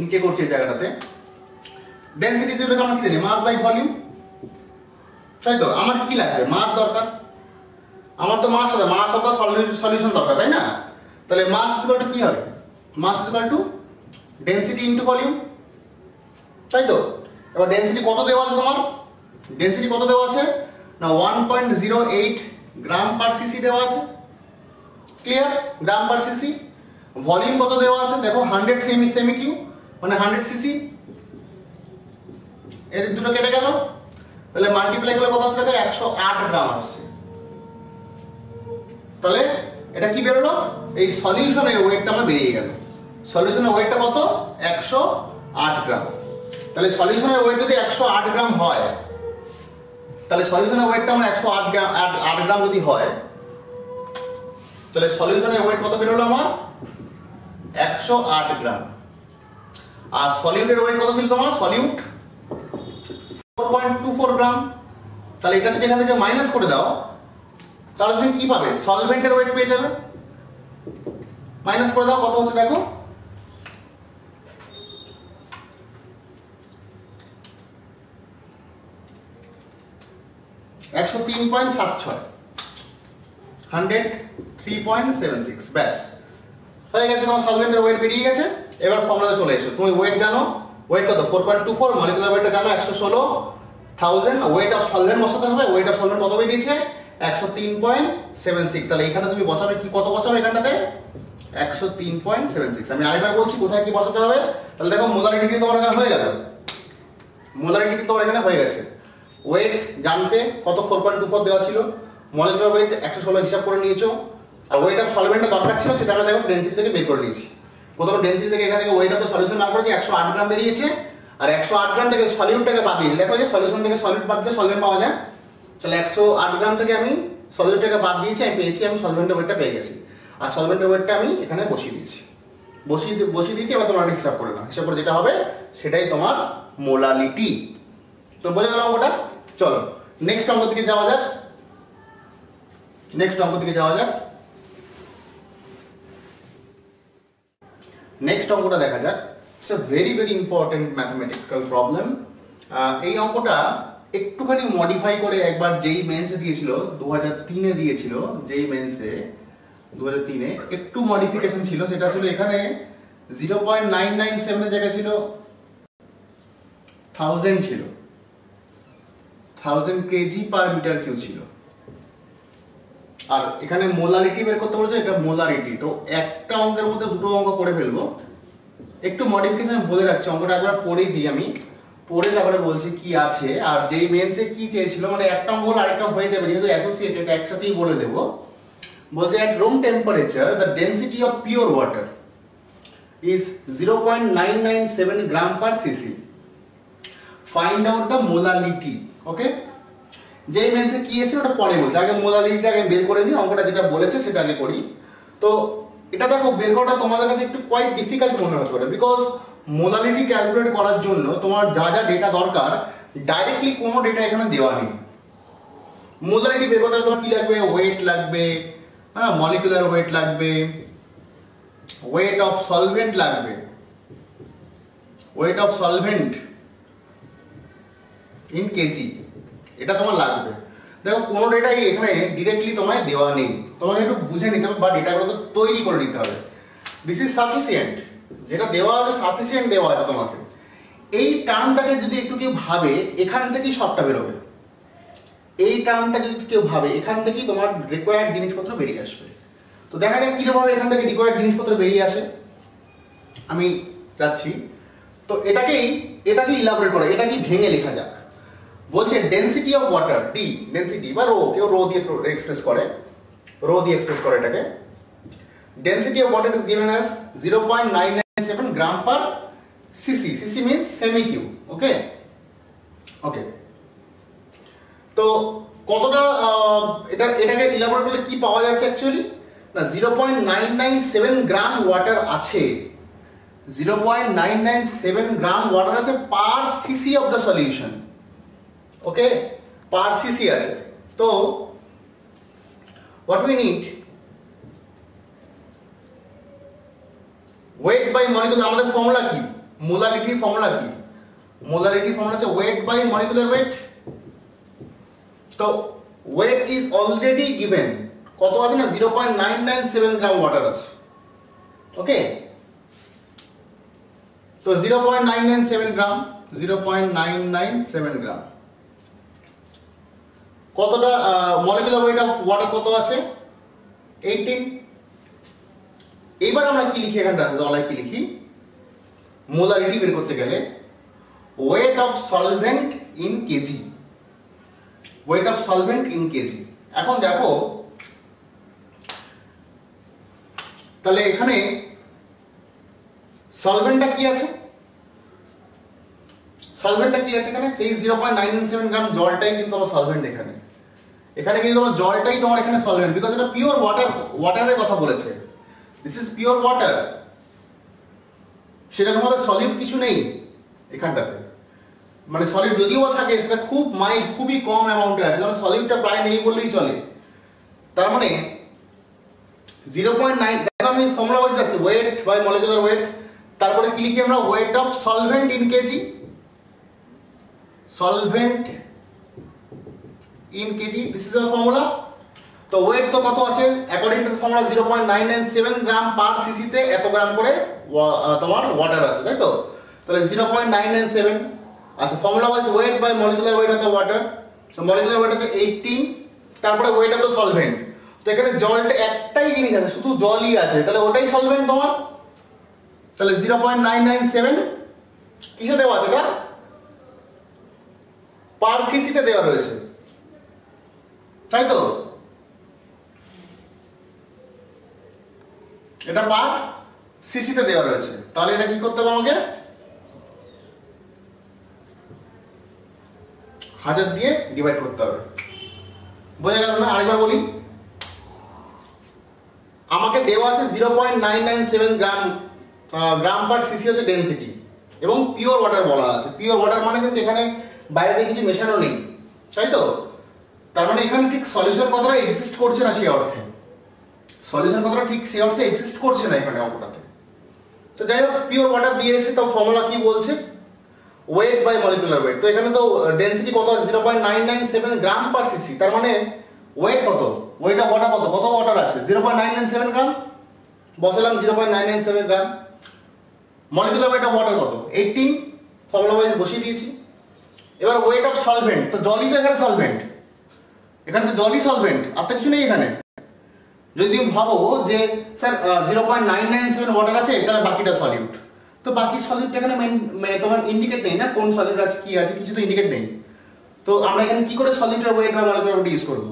নিচে করছি এই জায়গাটাতে। ডেন্সিটি যেটাকে আমরা কি জানি? মাস বাই ভলিউম তাই তো? আমার কি লাগবে? মাস দরকার? আমার তো মাস আছে মাস অথবা সলিউশন দরকার, তাই না? তাহলে মাস ইকুয়াল টু কি হবে? Mass equal to density into volume তাই তো? এবার ডেন্সিটি কত দেওয়া আছে তোমার? ডেন্সিটি কত দেওয়া আছে? না one point zero eight gram per CC দেওয়া আছে। Clear gram per CC volume কত দেওয়া আছে? দেখো হান্ড্রেড সেমি সেমি কিউ মানে হান্ড্রেড সিসি এদের দুটো কেটে গেল। তাহলে মাল্টিপ্লাই করলে কত আসছে দেখো? একশো আট গ্রাম আসছে। তাহলে এটা কি বেরোলো? এই সলিউশনের ওয়েটটা আমার বেরিয়ে গেল। সলিউশনের ওয়েটটা কত? একশো আট গ্রাম। তাহলে সলিউশনের ওয়েট যদি একশো আট গ্রাম হয়, তাহলে সলিউশনের ওয়েটটা আমার একশো আট গ্রাম আট গ্রাম যদি হয়, তাহলে সলিউশনের ওয়েট কত বেরোলো আমার? একশো আট গ্রাম। আর সলিউটের ওয়েট কত ছিল তোমার? Solute four point two four gram তাহলে এটা যদি থেকে মাইনাস করে দাও, তাহলে তুমি কি পাবে? সলভেন্টের ওয়েট পেয়ে যাবে। মাইনাস করে দাও, কত হচ্ছে দেখো? একশো তিন পয়েন্ট সাত ছয়। Hundred three point seven six. ব্যাস। হয়ে গেছে তোমার সলভেন্টের ওয়েট বেরিয়ে গেছে। এবার ফর্মুলাতে চলে এসো। তুমি ওয়েট জানো? ওয়েট কত? Four point two four molecular ওয়েটটা জানো একশো ষোলো। থাউজেন্ড ওয়েট অফ সলভেন্ট বসাতে হবে। ওয়েট অফ সলভেন্ট কত বেরিয়েছে? একশো তিন পয়েন্ট সেভেন সিক্স তাহলে এখানে তুমি বসাবে, কি কত বসাবে এখানটাতে? একশো তিন পয়েন্ট সেভেন সিক্স আমি আরেকবার বলছি, কোথায় কি বসাতে হবে? তাহলে দেখো মোলারিটি কিন্তু তোমার এখানে হয়ে গেল। মোলারিটি কিন্তু তোমার এখানে হয়ে গেছে। ওয়েট জানতে কত ফোর পয়েন্ট টু ফোর দেওয়া ছিল? মলিকুলার ওয়েট একশো ষোলো হিসাব করে নিয়েছো। আর ওয়েট অফ সলভেন্টের দরকার ছিল, সেটা আমরা দেখো ডেন্সিটি থেকে বের করে নিয়েছি প্রথমে ডেন্সিটি থেকে এখান থেকে ওয়েট সলিউশন বার করেছি, একশো আট গ্রাম বেরিয়েছে। আর একশো আট গ্রাম থেকে সলিউটটাকে বাদ দিয়ে দেখো যে সলিউশন থেকে সলিউট বাদ দিয়ে সলভেন্ট পাওয়া যায়। তাহলে একশো আট গ্রাম থেকে আমি সলিউটটাকে বাদ দিয়েছি, আমি পেয়েছি, আমি সলভেন্টের ওয়েটটা পেয়ে গেছি। আর সলভেন্টের ওয়েটটা আমি এখানে বসিয়ে দিয়েছি। বসিয়ে বসিয়ে দিয়েছি, এবার তোমার হিসাব করে নাও। হিসাব করে যেটা হবে, সেটাই তোমার মোলালিটি। তো বোঝা গেল অঙ্কটা? চলো নেক্সট অঙ্ক দিকে যাওয়া যাক। নেক্সট অঙ্ক দিকে যাওয়া যাক। নেক্সট অঙ্কটা দেখা যাক। It's a very very important mathematical problem এই অঙ্কটা একটুখানি মডিফাই করে একবার যেই মেন্সে দিয়েছিল দু হাজার তিনে দিয়েছিল, যেই মেন্সে দু হাজার তিনে একটু মডিফিকেশন ছিল। সেটা ছিল এখানে জিরো পয়েন্ট নাইন নাইন সেভেনের জায়গায় ছিল থাউজেন্ড ছিল। Thousand KG per meter cube ছিল। আর এখানে মোলারিটি বের করতে বলেছে, এটা মোলারিটি তো একটা অঙ্কের মধ্যে দুটো অঙ্ক করে ফেলব। একটু মডিফিকেশন বলে রাখছি, অঙ্কটা একবার পড়েই দিই আমি। পড়ে তারপরে বলছি কি আছে, আর যেই মেন্সে কি চেয়েছিল মানে একটা অঙ্ক আরেকটা হয়ে যাবে, যেহেতু অ্যাসোসিয়েটেড একসাথেই বলে দেবো। বলছে, at room temperature, the density of pure water is 0.997 gram per CC find out the molality okay? যেই মেন্সে কি এসে ওটা পরে বলছে। আগে মোলালিটিটা আগে বের করে নিই অঙ্কটা যেটা বলেছে সেটা আগে করি। তো এটা দেখো, বের করাটা তোমাদের কাছে একটু কোয়াইট ডিফিকাল্ট মনে হতে পারে। বিকজ মোলালিটি ক্যালকুলেট করার জন্য তোমার যা যা ডেটা দরকার ডাইরেক্টলি কোনো ডেটা এখানে দেওয়া নেই। মোলারিটি বের করতে তোমার কি লাগবে? ওয়েট লাগবে হ্যাঁ মলিকুলার ওয়েট লাগবে ওয়েট অফ সলভেন্ট লাগবে। Weight of solvent in KG এটা তোমার লাগবে। দেখো, কোনো ডেটাই এখানে ডিরেক্টলি তোমায় দেওয়া নেই। তোমাকে একটু বুঝে নিতে হবে বা ডেটাগুলোকে তৈরি করে নিতে হবে। দিস ইজ সাফিসিয়েন্ট যেটা দেওয়া আছে সাফিসিয়েন্ট দেওয়া আছে তোমাকে। এই টার্মটাকে যদি একটু কেউ ভাবে, এখান থেকেই সবটা বেরোবে। এই টার্মটা যদি কেউ ভাবে, এখান থেকেই তোমার রিকোয়ার্ড জিনিসপত্র বেরিয়ে আসবে। তো দেখা যাক কিরকমভাবে এখান থেকে রিকোয়ার্ড জিনিসপত্র বেরিয়ে আসে। আমি যাচ্ছি। তো এটাকেই এটাকে ইলাবোরেট করে, এটাকেই ভেঙে লেখা যাক। বলছে density of water D density বা রো কেউ রো দিয়ে এক্সপ্রেস করে, রো দিয়ে এক্সপ্রেস করে এটাকে। Density of water is given as zero point nine nine seven gram per CC CC means cm cube okay okay তো কতটা এটা, এটাকে ইলাবোরেট করলে কি পাওয়া যাচ্ছে অ্যাকচুয়ালি না zero point nine nine seven gram water আছে। Zero point nine nine seven gram water আছে per CC of the solution okay? Per CC আছে। তো what we need weight by molecular আমাদের ফর্মুলা কি? মোলারিটি ফর্মুলা কি? Molarity formula হচ্ছে weight by molecular weight তো weight is already given কত আছে না? Zero point nine nine seven gram water আছে। ওকে? তো zero point nine nine seven gram zero point nine nine seven gram কতটা molecular weight of water কত আছে? Eighteen এইবার আমরা কি লিখি এখানটা? দলায় কি লিখি? মোলারিটি বের করতে গেলে weight of solvent in KG weight of solvent in KG এখন দেখো, তাহলে এখানে সলভেন্টটা কি আছে? সলভেন্টটা কি আছে এখানে? সেই zero point nine seven gram জলটাই কিন্তু আমার সলভেন্ট এখানে। এখানে কিন্তু তোমার জলটাই তোমার এখানে সলভেন্ট বিকজ এটা পিওর ওয়াটার ওয়াটারের কথা বলেছে। দিস ইজ পিওর ওয়াটার সেরকম ভাবে সলিড কিছু নেই এখানটাতে। মানে সলিড যদিও বা থাকে, সেটা খুব মাইল খুবই কম অ্যামাউন্টে আছে। তাহলে সলিডটা প্রায় নেই বললেই চলে। তার মানে জিরো পয়েন্ট নাইন আমি ফর্মুলা ওয়াইজ আছে ওয়েট বাই মলিকুলার ওয়েট তারপরে কি লিখি আমরা? Weight of solvent in kg solvent in kg this is a formula তো ওয়েট তো কত আছে? According to formula zero point nine nine seven gram per সিসিতে এত গ্রাম করে তোমার ওয়াটার আছে, তাই তো? তাহলে zero point nine nine seven আচ্ছা formula wise weight by molecular weight of the water তো মলিকুলার ওয়েট হচ্ছে এইটিন তারপরে ওয়েট অফ দ্য সলভেন্ট তো এখানে জলটা একটাই জিনিস আছে, শুধু জলই আছে, তাহলে ওটাই সলভেন্ট তোমার? তাহলে zero point nine nine seven কিসে দেওয়া আছে এটা পার সিসিতে দেওয়া রয়েছে। তাই তো এটা পার সিসিতে দেওয়া রয়েছে। তাহলে এটা কি করতে হবে আমাকে? হাজার দিয়ে ডিভাইড করতে হবে। বোঝা গেল না? আরেকবার বলি। আমাকে দেওয়া আছে zero point nine nine seven gram gram per cc হচ্ছে ডেন্সিটি এবং পিওর ওয়াটার বলা আছে। পিওর ওয়াটার মানে কিন্তু এখানে বাইরে কিছু মেশানো নেই। তাই তো? তার মানে এখানে ঠিক সলিউশন কতটা এক্সিস্ট করছে না সেই অর্থে? সলিউশন কতটা ঠিক সেই অর্থে এক্সিস্ট করছে না এখানে অঙ্কটাতে? তো যাই হোক পিওর ওয়াটার দিয়েছে তো ফর্মুলা কি বলছে? ওয়েট বাই মলিকুলার ওয়েট তো এখানে তো ডেন্সিটি কত? Zero point nine nine seven gram per cc তার মানে ওয়েট কত? ওয়েট অফ ওয়াটার কত? কত ওয়াটার আছে? Zero point nine nine seven gram বসালাম zero point nine nine seven gram molecular weight of water কত? এইটিন ফর্মুলা ওয়াইজ বসিয়ে দিয়েছি। এবার ওয়েট অফ সলভেন্ট তো জলই তো এখানে সলভেন্ট এখানে তো জলই সলভেন্ট আর কিছু নেই এখানে। যদি ভাবো যে sir zero point nine nine seven water আছে, তাহলে বাকিটা সলিউট তো বাকি সলিউটটা এখানে মেন তোমার ইন্ডিকেট নেই না কোন সলিউট আছে, কি আছে, কিছু তো ইন্ডিকেট নেই। তো আমরা এখানে কি করে সলিউটের ওয়েট বা মলিকুলার ওয়েট ইউজ করব?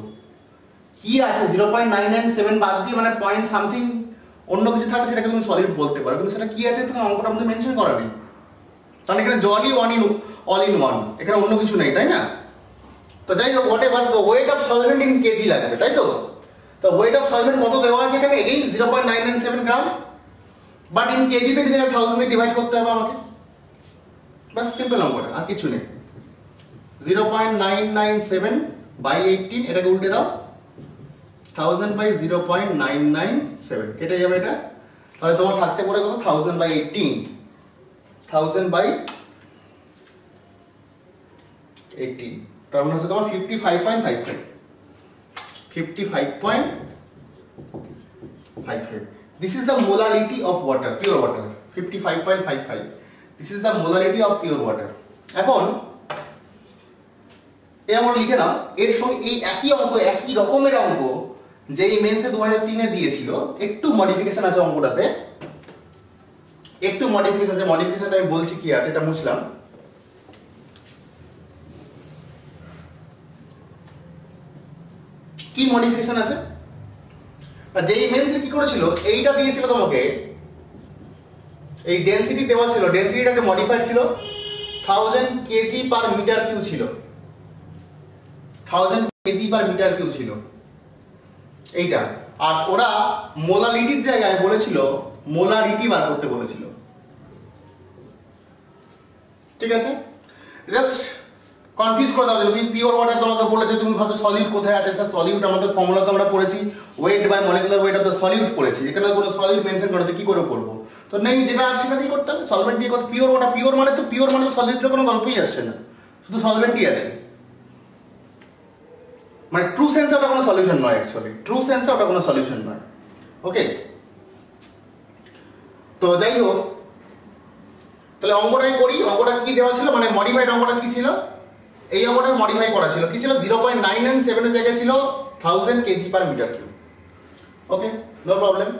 কি আছে zero point nine nine seven বাদ দিয়ে মানে পয়েন্ট সামথিং অন্য কিছু থাকবে সেটাকে তুমি সলিড বলতে পারো। কিন্তু সেটা কি আছে তুমি অঙ্কটা মধ্যে মেনশন করা নেই। কারণ এখানে জলই one in all in one এখানে অন্য কিছু নেই, তাই না? তো যাই হোক whatever weight of solvent in kg লাগবে, তাই তো? তো ওয়েট অফ সলভেন্ট কত দেওয়া আছে এখানে? Again zero point nine nine seven gram but in কেজিতে যেটা থাউজেন্ড ডিভাইড করতে হবে আমাকে। বাস সিম্পল অঙ্কটা আর কিছু নেই। Zero point nine nine seven by eighteen এটাকে উল্টে দাও। Thousand by zero point nine nine seven কেটে যাবে এটা? তাহলে তোমার থাকছে পড়ে কত? Thousand by eighteen thousand by eighteen তার মানে হচ্ছে তোমার fifty five point five five fifty five point five five this is the molarity of water pure water fifty five point five five this is the molarity of pure water এখন, এ আমরা লিখে নাও, এর সঙ্গে এই একই অঙ্ক, একই রকমের অঙ্ক যে এই মেন্সে দু হাজার তিনে দিয়েছিল, একটু মডিফিকেশন আছে অঙ্কটাতে। একটু মডিফিকেশন আছে মডিফিকেশনটা আমি বলছি কি আছে, এটা বুঝলাম কি মডিফিকেশন আছে? যেই মেন্সে কি করেছিল, এইটা দিয়েছিল তোমাকে, এই ডেন্সিটি দেওয়া ছিল ডেন্সিটিটা একটা মডিফাইড ছিল thousand kg per metre cube ছিল। Thousand kg per metre cube ছিল। এইটা। আর ওরা মোলালিটির জায়গায় বলেছিল মোলারিটি বার করতে বলেছিল। ঠিক আছে? জাস্ট কনফিউজ করে দাও তুমি পিওর ওয়াটার তোমাকে বলেছে, তুমি ভাবছ সলিউট কোথায় আছে? স্যার সলিউট আমাদের ফর্মুলা তো আমরা পড়েছি weight by molecular weight of the solute পড়েছি। এখানে কোনো সলিউট মেনশন করে কি করে করব? তো নেই, যেটা আছে সেটা দিয়ে করতে হবে। সলভেন্ট দিয়ে করতে পিওর ওয়াটার পিওর মানে তো পিওর মানে তো সলিউটের কোনো গল্পই আসছে না। শুধু সলভেন্টই আছে। মানে ট্রু সেন্সে ওটা কোনো সলিউশন নয় অ্যাকচুয়ালি ট্রু সেন্সে ওটা কোনো সলিউশন নয়। ওকে তো যাই হোক, তাহলে অঙ্কটাই করি। অঙ্কটা কি দেওয়া ছিল? মানে মডিফাইড অঙ্কটা কি ছিল? এই অঙ্কটা মডিফাই করা ছিল। কি ছিল? জিরো পয়েন্ট নাইন নাইন সেভেনের জায়গায় ছিল thousand kg per metre cube okay no problem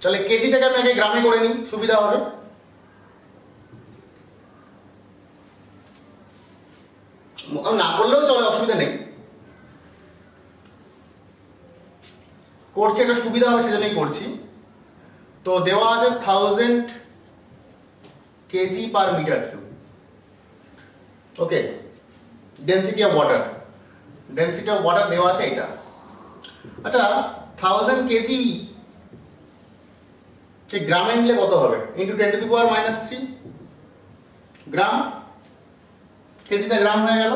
তাহলে কেজিটাকে আমি আগে গ্রামে করে নিই, সুবিধা হবে। না করলেও চলে, অসুবিধা নেই। করছি, একটা সুবিধা হবে, সেজন্যই করছি। তো দেওয়া আছে thousand kg per metre cube okay density of water density of water দেওয়া আছে এটা আচ্ছা থাউজেন্ড কেজি গ্রামে নিলে কত হবে? Into ten to the power minus three gram? কেজিটা gram হয়ে গেল।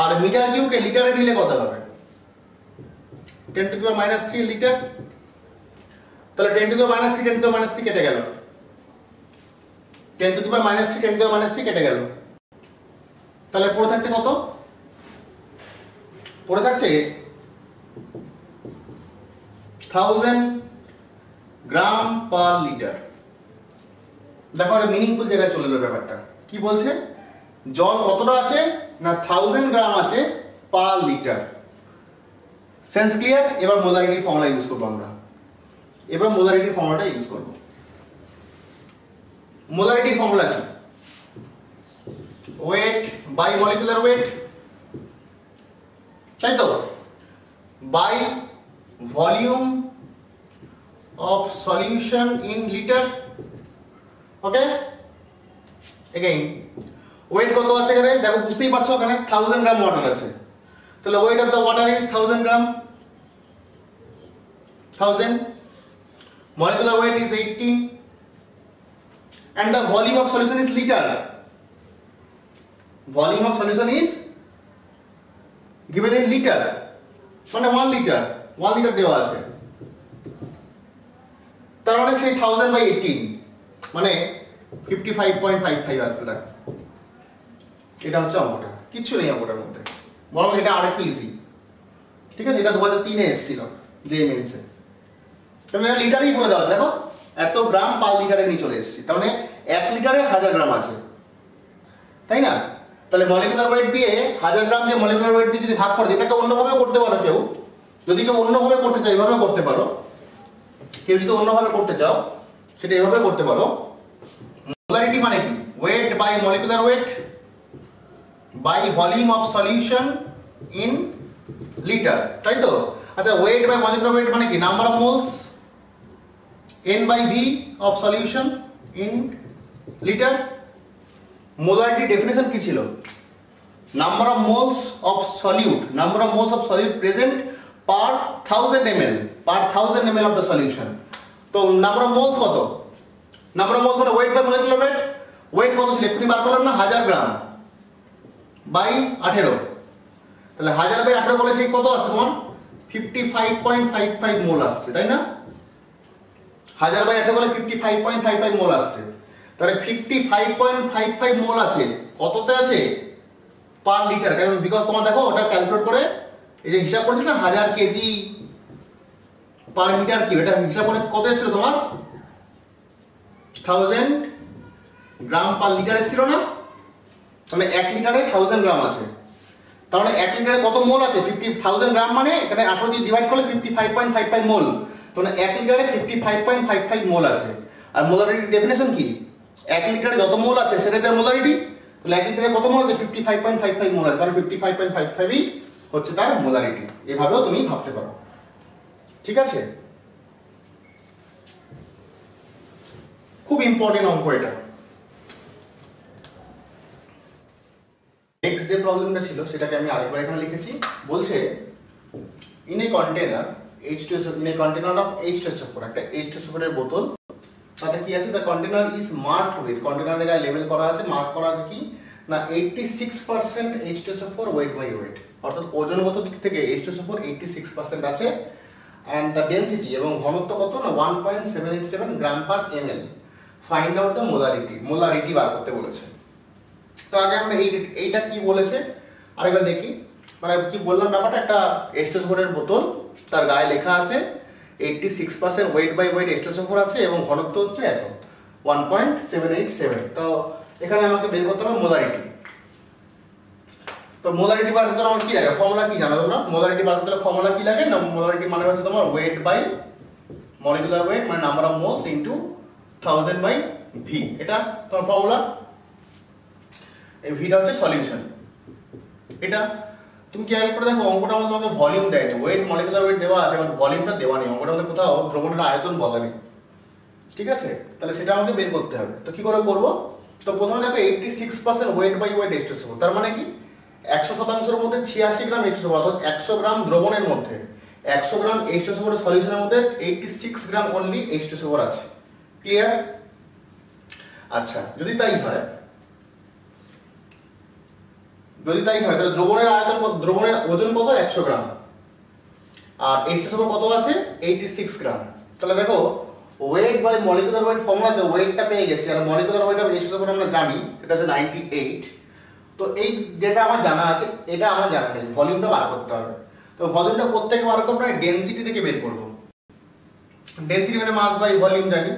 আর মিটার কিউবকে লিটারে নিলে কত হবে? Ten to the power minus three litre তাহলে ten to the minus three ten to minus three কেটে গেল। Ten to the power minus three ten to minus three কেটে গেল। তাহলে পড়ে থাকছে কত? পড়ে থাকছে থাউজেন্ড গ্রাম পার লিটার দেখো একটা মিনিংফুল জায়গায় চলে এলো ব্যাপারটা। কি বলছে? জল কতটা আছে না থাউজেন্ড গ্রাম আছে পার লিটার সেন্স ক্লিয়ার এবার মোলারিটির ফর্মুলা ইউজ করব আমরা। এবার মোলারিটির ফর্মুলাটা ইউজ করব। মোলারিটির ফর্মুলা কি? ওয়েট বাই মলিকুলার ওয়েট তাই তো? By volume of solution in litre okay again weight কত আছে এখানে? দেখো, বুঝতেই পারছ ওখানে থাউজেন্ড গ্রাম ওয়াটার আছে। তাহলে weight of the water is thousand gram thousand molecular weight is 18 and the volume of solution is liter volume of solution is given in liter. মানে 1 লিটার 1 লিটার দেওয়া আছে। তার মানে সেই 1000 বাই 18 মানে 55.55 আসবে দেখ। এটা হচ্ছে অঙ্কটা কিচ্ছু নেই অঙ্কটার মধ্যে। বরং এটা আরেকটু ইজি ঠিক আছে? এটা দু হাজার তিনে এসেছিল যে মেন্সে তার মানে লিটারেই বলে দেওয়া আছে, দেখো এত গ্রাম পার লিটারে নিয়ে চলে এসেছি। তার মানে এক লিটারে হাজার গ্রাম আছে। তাই না? তাহলে মলিকুলার ওয়েট দিয়ে হাজার গ্রাম দিয়ে মলিকুলার ওয়েট দিয়ে যদি ভাগ করে এটাকে অন্যভাবে করতে পারো কেউ। যদি কেউ অন্যভাবে করতে চাও এভাবে করতে পারো। কেউ যদি অন্যভাবে করতে চাও, সেটা এভাবে করতে পারো। মোলারিটি মানে কি? Weight by molecular weight by volume of solution in litre তাই তো? আচ্ছা ওয়েট বাই মলিকুলার ওয়েট মানে কি? Number of moles n by v of solution in liter মোলারিটির ডেফিনেশন কি ছিল? Number of moles of solute number of moles of solute present per thousand M per thousand M of the solution তো number of moles কত? Number of moles মানে weight by molecular weight weight কত ছিল? একটু বার করলাম না? হাজার গ্রাম by আঠেরো। তাহলে হাজার বাই আঠেরো বলে সেই কত আসছে মন fifty five point five five mole আসছে, তাই না? হাজার বাই আঠেরো বলে fifty five point five five mole আসছে। তাহলে fifty five point five five mole আছে। কততে আছে? Per litre. কারণ বিকজ তোমার দেখো, ওটা ক্যালকুলেট করে এই যে হিসাব করেছিল না, হাজার কেজি পার মিটার কি এটা হিসাব করে কত এসেছিল তোমার? থাউজেন্ড গ্রাম পার লিটার এসেছিল না? মানে এক লিটারে থাউজেন্ড গ্রাম আছে। মানে এক লিটারে কত মোল আছে? ফিফটি থাউজেন্ড গ্রাম মানে এখানে আঠারো দিয়ে ডিভাইড করলে fifty five point five five mole. মানে এক লিটারে fifty five point five five mole আছে। আর মোলারিটির ডেফিনেশন কি? এক লিটারে যত মোল আছে সেটাই তার মোলারিটি, তাহলে এক লিটারে কত মোল আছে? Fifty five point five five mole আছে। তাহলে ফিফটি ফাইভ পয়েন্ট ফাইভ ফাইভই হচ্ছে তার মোলারিটি। এভাবেও তুমি ভাবতে পারো। ঠিক আছে? খুব ইম্পর্টেন্ট অঙ্ক এটা। নেক্সট যে প্রবলেমটা ছিল, সেটাকে আমি আরেকবার এখানে লিখেছি। বলছে in a container H two in a container of H two একটা এইচ টু এর বোতল তাতে কি আছে? The container is mark with কন্টেনারের গায়ে লেভেল করা আছে মার্ক করা আছে কি? না eighty six percent H two four weight by weight অর্থাৎ ওজনগত দিক থেকে? H two four eighty six percent আছে। অ্যান্ড দ্য ডেন্সিটি এবং ঘনত্ব কত? না one point seven eight seven gram per M L find out the molarity molarity বার করতে বলেছে। তো আগে আমরা এই এইটা কি বলেছে? আরেকবার দেখি। মানে কি বললাম ব্যাপারটা? একটা এস্টোসোফোরের বোতল, তার গায়ে লেখা আছে eighty six percent weight by weight এস্টোসোফোর আছে এবং ঘনত্ব হচ্ছে এত। One point seven eight seven তো এখানে আমাকে বের করতে হবে মোলারিটি তো মোলারিটি বার করতে আমার কি লাগে? ফর্মুলা কি জানো তোমরা? মোলারিটি বার করতে ফর্মুলা কি লাগে? না মোলারিটি মানে হচ্ছে তোমার ওয়েট বাই মলিকুলার ওয়েট মানে number of moles into thousand by V এটা তোমার ফর্মুলা ভিটা হচ্ছে সলিউশন এটা তুমি খেয়াল করে দেখো, অঙ্কটা আমাদের তোমাকে ভলিউম দেয়নি। ওয়েট মলিকুলার ওয়েট দেওয়া আছে বাট ভলিউমটা দেওয়া নেই। অঙ্কটা আমাদের কোথাও দ্রবণের আয়তন বলা নেই ঠিক আছে? তাহলে সেটা আমাকে বের করতে হবে। তো কি করে করব? তো প্রথমে দেখো eighty six percent weight by weight এস্টোসোর তার মানে কি? একশো শতাংশের মধ্যে ছিয়াশি গ্রাম এস্টোসোর অর্থাৎ একশো গ্রাম দ্রবণের মধ্যে। একশো গ্রাম এইচটোসোর সলিউশনের মধ্যে এইটটি সিক্স গ্রাম অনলি এইচটোসোর আছে। ক্লিয়ার আচ্ছা যদি তাই হয় যদি তাই হয়, তাহলে দ্রবণের আয়তন দ্রবণের ওজন কত? একশো গ্রাম। আর এইচটোসোর কত আছে? Eighty six gram. তাহলে দেখো ওয়েট বাই মলিকুলার ওয়েট ফর্মুলাতে ওয়েটটা পেয়ে গেছি, আর মলিকুলার ওয়েট অফ এইচটোসোর আমরা জানি, সেটা হচ্ছে নাইনটি এইট তো এই যেটা আমার জানা আছে, এটা আমার জানা নেই ভলিউমটা বার করতে হবে। তো ভলিউমটা প্রত্যেকে বার করব ডেন্সিটি থেকে বের করব। ডেন্সিটি মানে মাস বাই ভলিউম জানি।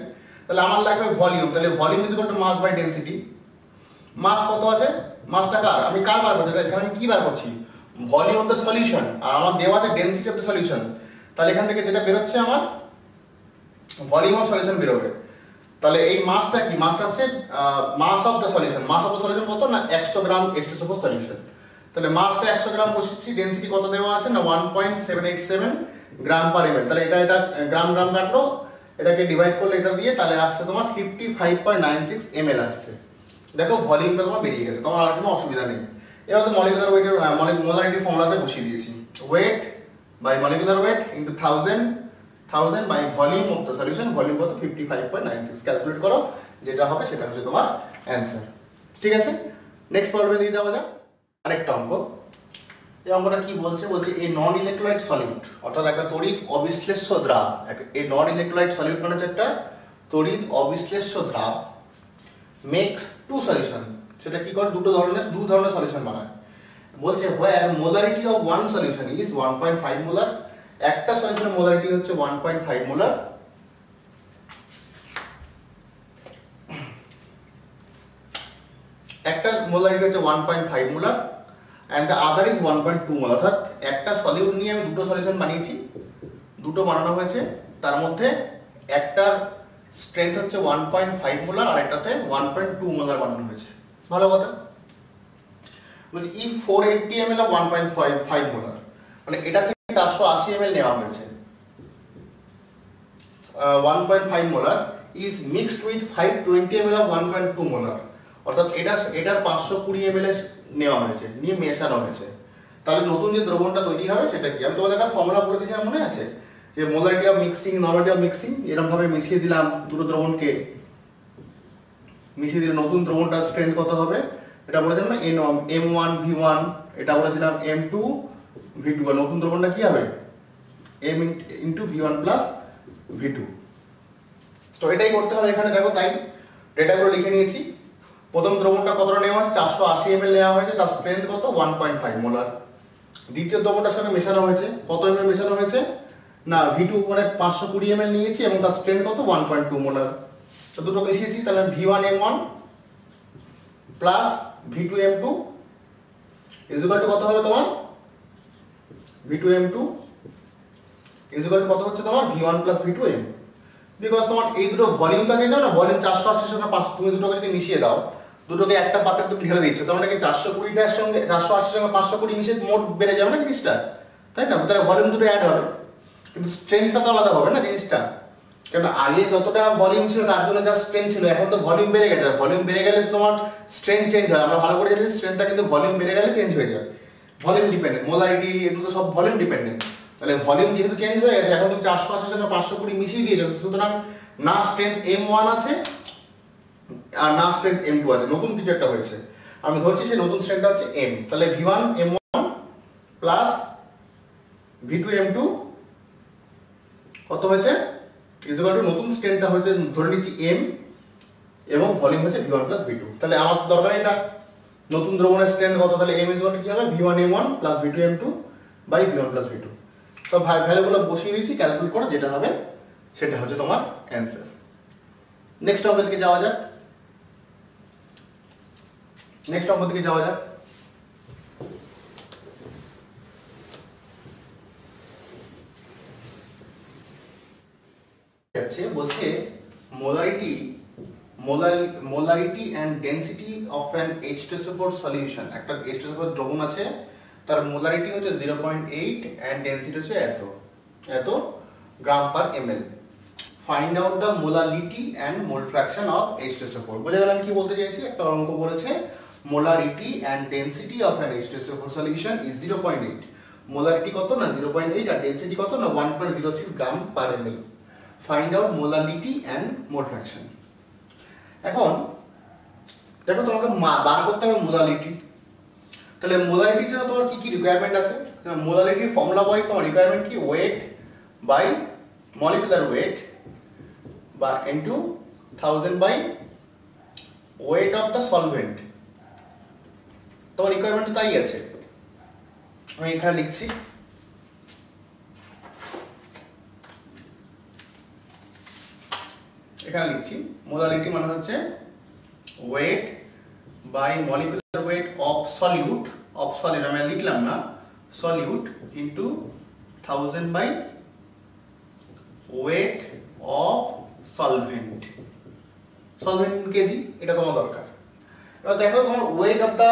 তাহলে আমার লাগবে ভলিউম তাহলে volume is to mass by density mass কত আছে? মাসটা কার, আমি কার বার করছি এখানে আমি কি বার করছি ভলিউম অফ দ্য সলিউশন আর আমার দেওয়া আছে ডেন্সিটি অফ দ্য সলিউশন তাহলে এখান থেকে যেটা বেরোচ্ছে আমার ভলিউম অফ সলিউশন বেরোবে। তাহলে এই মাসটা কি? মাসটা হচ্ছে mass of the solution mass of the solution কত না একশো গ্রাম এক্সট্রোসোফোর সলিউশন তাহলে মাসটা একশো গ্রাম বসেছি ডেন্সিটি কত দেওয়া আছে না one point seven eight seven gram per ml তাহলে এটা এটা গ্রাম গ্রাম কাটলো, এটাকে ডিভাইড করলে এটা দিয়ে তাহলে আসছে তোমার fifty five point nine six ml আসছে। দেখো ভলিউমটা তোমার বেরিয়ে গেছে, তোমার আর কোনো অসুবিধা নেই। এবার তো মলিকুলার ওয়েটের মোলারিটি ফর্মুলাতে বসিয়ে দিয়েছি। Weight by molecular weight into thousand thousand by volume of the solution volume কত? Fifty five point nine six calculate করো, যেটা হবে সেটা হচ্ছে তোমার অ্যান্সার ঠিক আছে? নেক্সট প্রবলেমে দিয়ে যাওয়া যাক, আরেকটা অঙ্ক। এই অঙ্কটা কি বলছে? বলছে এই নন ইলেকট্রোলাইট সলিউট অর্থাৎ একটা তড়িৎ অবিশ্লেষ্য দ্রাব। এই নন ইলেকট্রোলাইট সলিউট মানে হচ্ছে একটা তড়িৎ অবিশ্লেষ্য দ্রাব। মেক্স টু সলিউশন সেটা কি করে? দুটো ধরনের, দু ধরনের সলিউশন বানায়। বলছে where molarity of one solution is one point five molar একটা সলিউশনের মোলারিটি হচ্ছে ওয়ান পয়েন্ট ফাইভ মোলার একটা মোলারিটি হচ্ছে one point five molar and the other is one point two molar অর্থাৎ একটা সলিউট নিয়ে আমি দুটো সলিউশন বানিয়েছি। দুটো বানানো হয়েছে, তার মধ্যে একটার স্ট্রেংথ হচ্ছে ওয়ান পয়েন্ট ফাইভ মোলার আর একটাতে ওয়ান পয়েন্ট টু মোলার বানানো হয়েছে। ভালো কথা? বলছি ই four eighty M L one point five five molar মানে এটা থেকে চারশো আশি নেওয়া হয়েছে। One point five molar is mixed with five twenty M L of one point two molar অর্থাৎ এটা, এটার পাঁচশো কুড়ি নেওয়া হয়েছে, নিয়ে মেশানো হয়েছে। তাহলে নতুন যে দ্রবণটা তৈরি হবে সেটা কি? আমি তোমাদের একটা ফর্মুলা করে দিয়েছিলাম মনে আছে? যে molarity of mixing normality of mixing এরকম ভাবে মিশিয়ে দিলাম দুটো দ্রবণকে। মিশিয়ে দিলে নতুন দ্রবণটার স্ট্রেন্থ কত হবে? এটা বলেছিলাম না N M one V one এটা বলেছিলাম এম টু ভি টু নতুন দ্রবণটা কি হবে? M into V one plus V two তো এটাই করতে হবে এখানে, দেখো তাই। ডেটাগুলো লিখে নিয়েছি। প্রথম দ্রবণটা কতটা নেওয়া হয়েছে? চারশো আশি এম এল নেওয়া হয়েছে, তার স্ট্রেংথ কত? One point five molar. দ্বিতীয় দ্রবণটার সঙ্গে মেশানো হয়েছে। কত এম এল মেশানো হয়েছে? না ভি টু মানে পাঁচশো কুড়ি এম নিয়েছি এবং তার স্ট্রেংথ কত? ওয়ান পয়েন্ট টু মোলার তো দুটো মিশিয়েছি, তাহলে V one M one plus V two M two equal to কত হবে তোমার? V two M two equal কত হচ্ছে তোমার? V one plus V two M because তোমার এই দুটো ভলিউমটা চেঞ্জ হয় না ভলিউম চারশো আশির সঙ্গে পাঁচশো তুমি দুটোকে যদি মিশিয়ে দাও, দুটোকে একটা পাত্রে তুমি ঢেলে দিচ্ছ তোমার কি চারশো কুড়িটার সঙ্গে, চারশো আশির সঙ্গে পাঁচশো কুড়ি মিশিয়ে মোট বেড়ে যাবে না জিনিসটা? তাই না? তাহলে ভলিউম দুটো অ্যাড হবে। কিন্তু স্ট্রেংথটা তো আলাদা হবে না জিনিসটা। কেন আগে যতটা ভলিউম ছিল, তার জন্য যা স্ট্রেংথ ছিল, এখন তো ভলিউম বেড়ে গেছে। ভলিউম বেড়ে গেলে তোমার স্ট্রেংথ চেঞ্জ হয়। আমরা ভালো করে জানি স্ট্রেংথটা কিন্তু ভলিউম বেড়ে গেলে চেঞ্জ হয়ে যায়। ভলিউম ডিপেন্ডেন্ট মোলারিটি এগুলো তো সব ভলিউম ডিপেন্ডেন্ট তাহলে ভলিউম যেহেতু চেঞ্জ হয়ে গেছে, এখন তুমি চারশো আশির সাথে পাঁচশো কুড়ি মিশিয়ে দিয়েছ, সুতরাং না স্ট্রেংথ এম ওয়ান আছে আর না স্ট্রেংথ এম টু আছে। নতুন কিছু একটা হয়েছে। আমি ধরছি সেই নতুন স্ট্রেংথটা হচ্ছে এম তাহলে V one M one plus V two M two কত হয়েছে? ইজিকাল টু নতুন স্ট্রেংথটা হচ্ছে ধরে নিচ্ছি এম এবং ভলিউম হচ্ছে V one plus V two তাহলে আমার দরকার এটা। নতুন দ্রবণের স্ট্রেংথ কত? তাহলে এম ইজ কি হবে? V one M one plus V two M two by V one plus V two তো ভ্যালুগুলো বসিয়ে দিয়েছি ক্যালকুলেট করে যেটা হবে সেটা হচ্ছে তোমার অ্যান্সার নেক্সট অঙ্কের দিকে যাওয়া যাক। নেক্সট অঙ্ক দিকে যাওয়া যাক। যাচ্ছে, বলছে molarity molarity and density of an H two solution একটা এইচ টু দ্রবণ আছে, তার মোলারিটি হচ্ছে zero point eight and density হচ্ছে এত এত gram per M L find out the molarity and mole fraction of H two four বোঝা গেল আমি কি বলতে চাইছি? একটা অঙ্ক বলেছে molarity and density of an H two four solution is zero point eight molarity কত না জিরো পয়েন্ট এইট আর ডেন্সিটি কত না one point zero six gram per M L find out molarity and mole fraction এখন, দেখো তোমাকে বার করতে হবে মোলালিটি তাহলে মোলারিটির জন্য তোমার কি কি রিকোয়ারমেন্ট আছে? মোলারিটির ফর্মুলা ওয়াইজ তোমার রিকোয়ারমেন্ট কি? ওয়েট বাই মলিকুলার ওয়েট বা into thousand by weight of the solvent তোমার রিকোয়ারমেন্ট তাই আছে। আমি এখানে লিখছি। এখানে লিখছি। মোলারিটি মানে হচ্ছে weight by molecular weight of solute of solute আমি লিখলাম না solute into thousand by weight of solvent solvent KG এটা তোমার দরকার। এবার দেখো তোমার ওয়েট অফ দ্য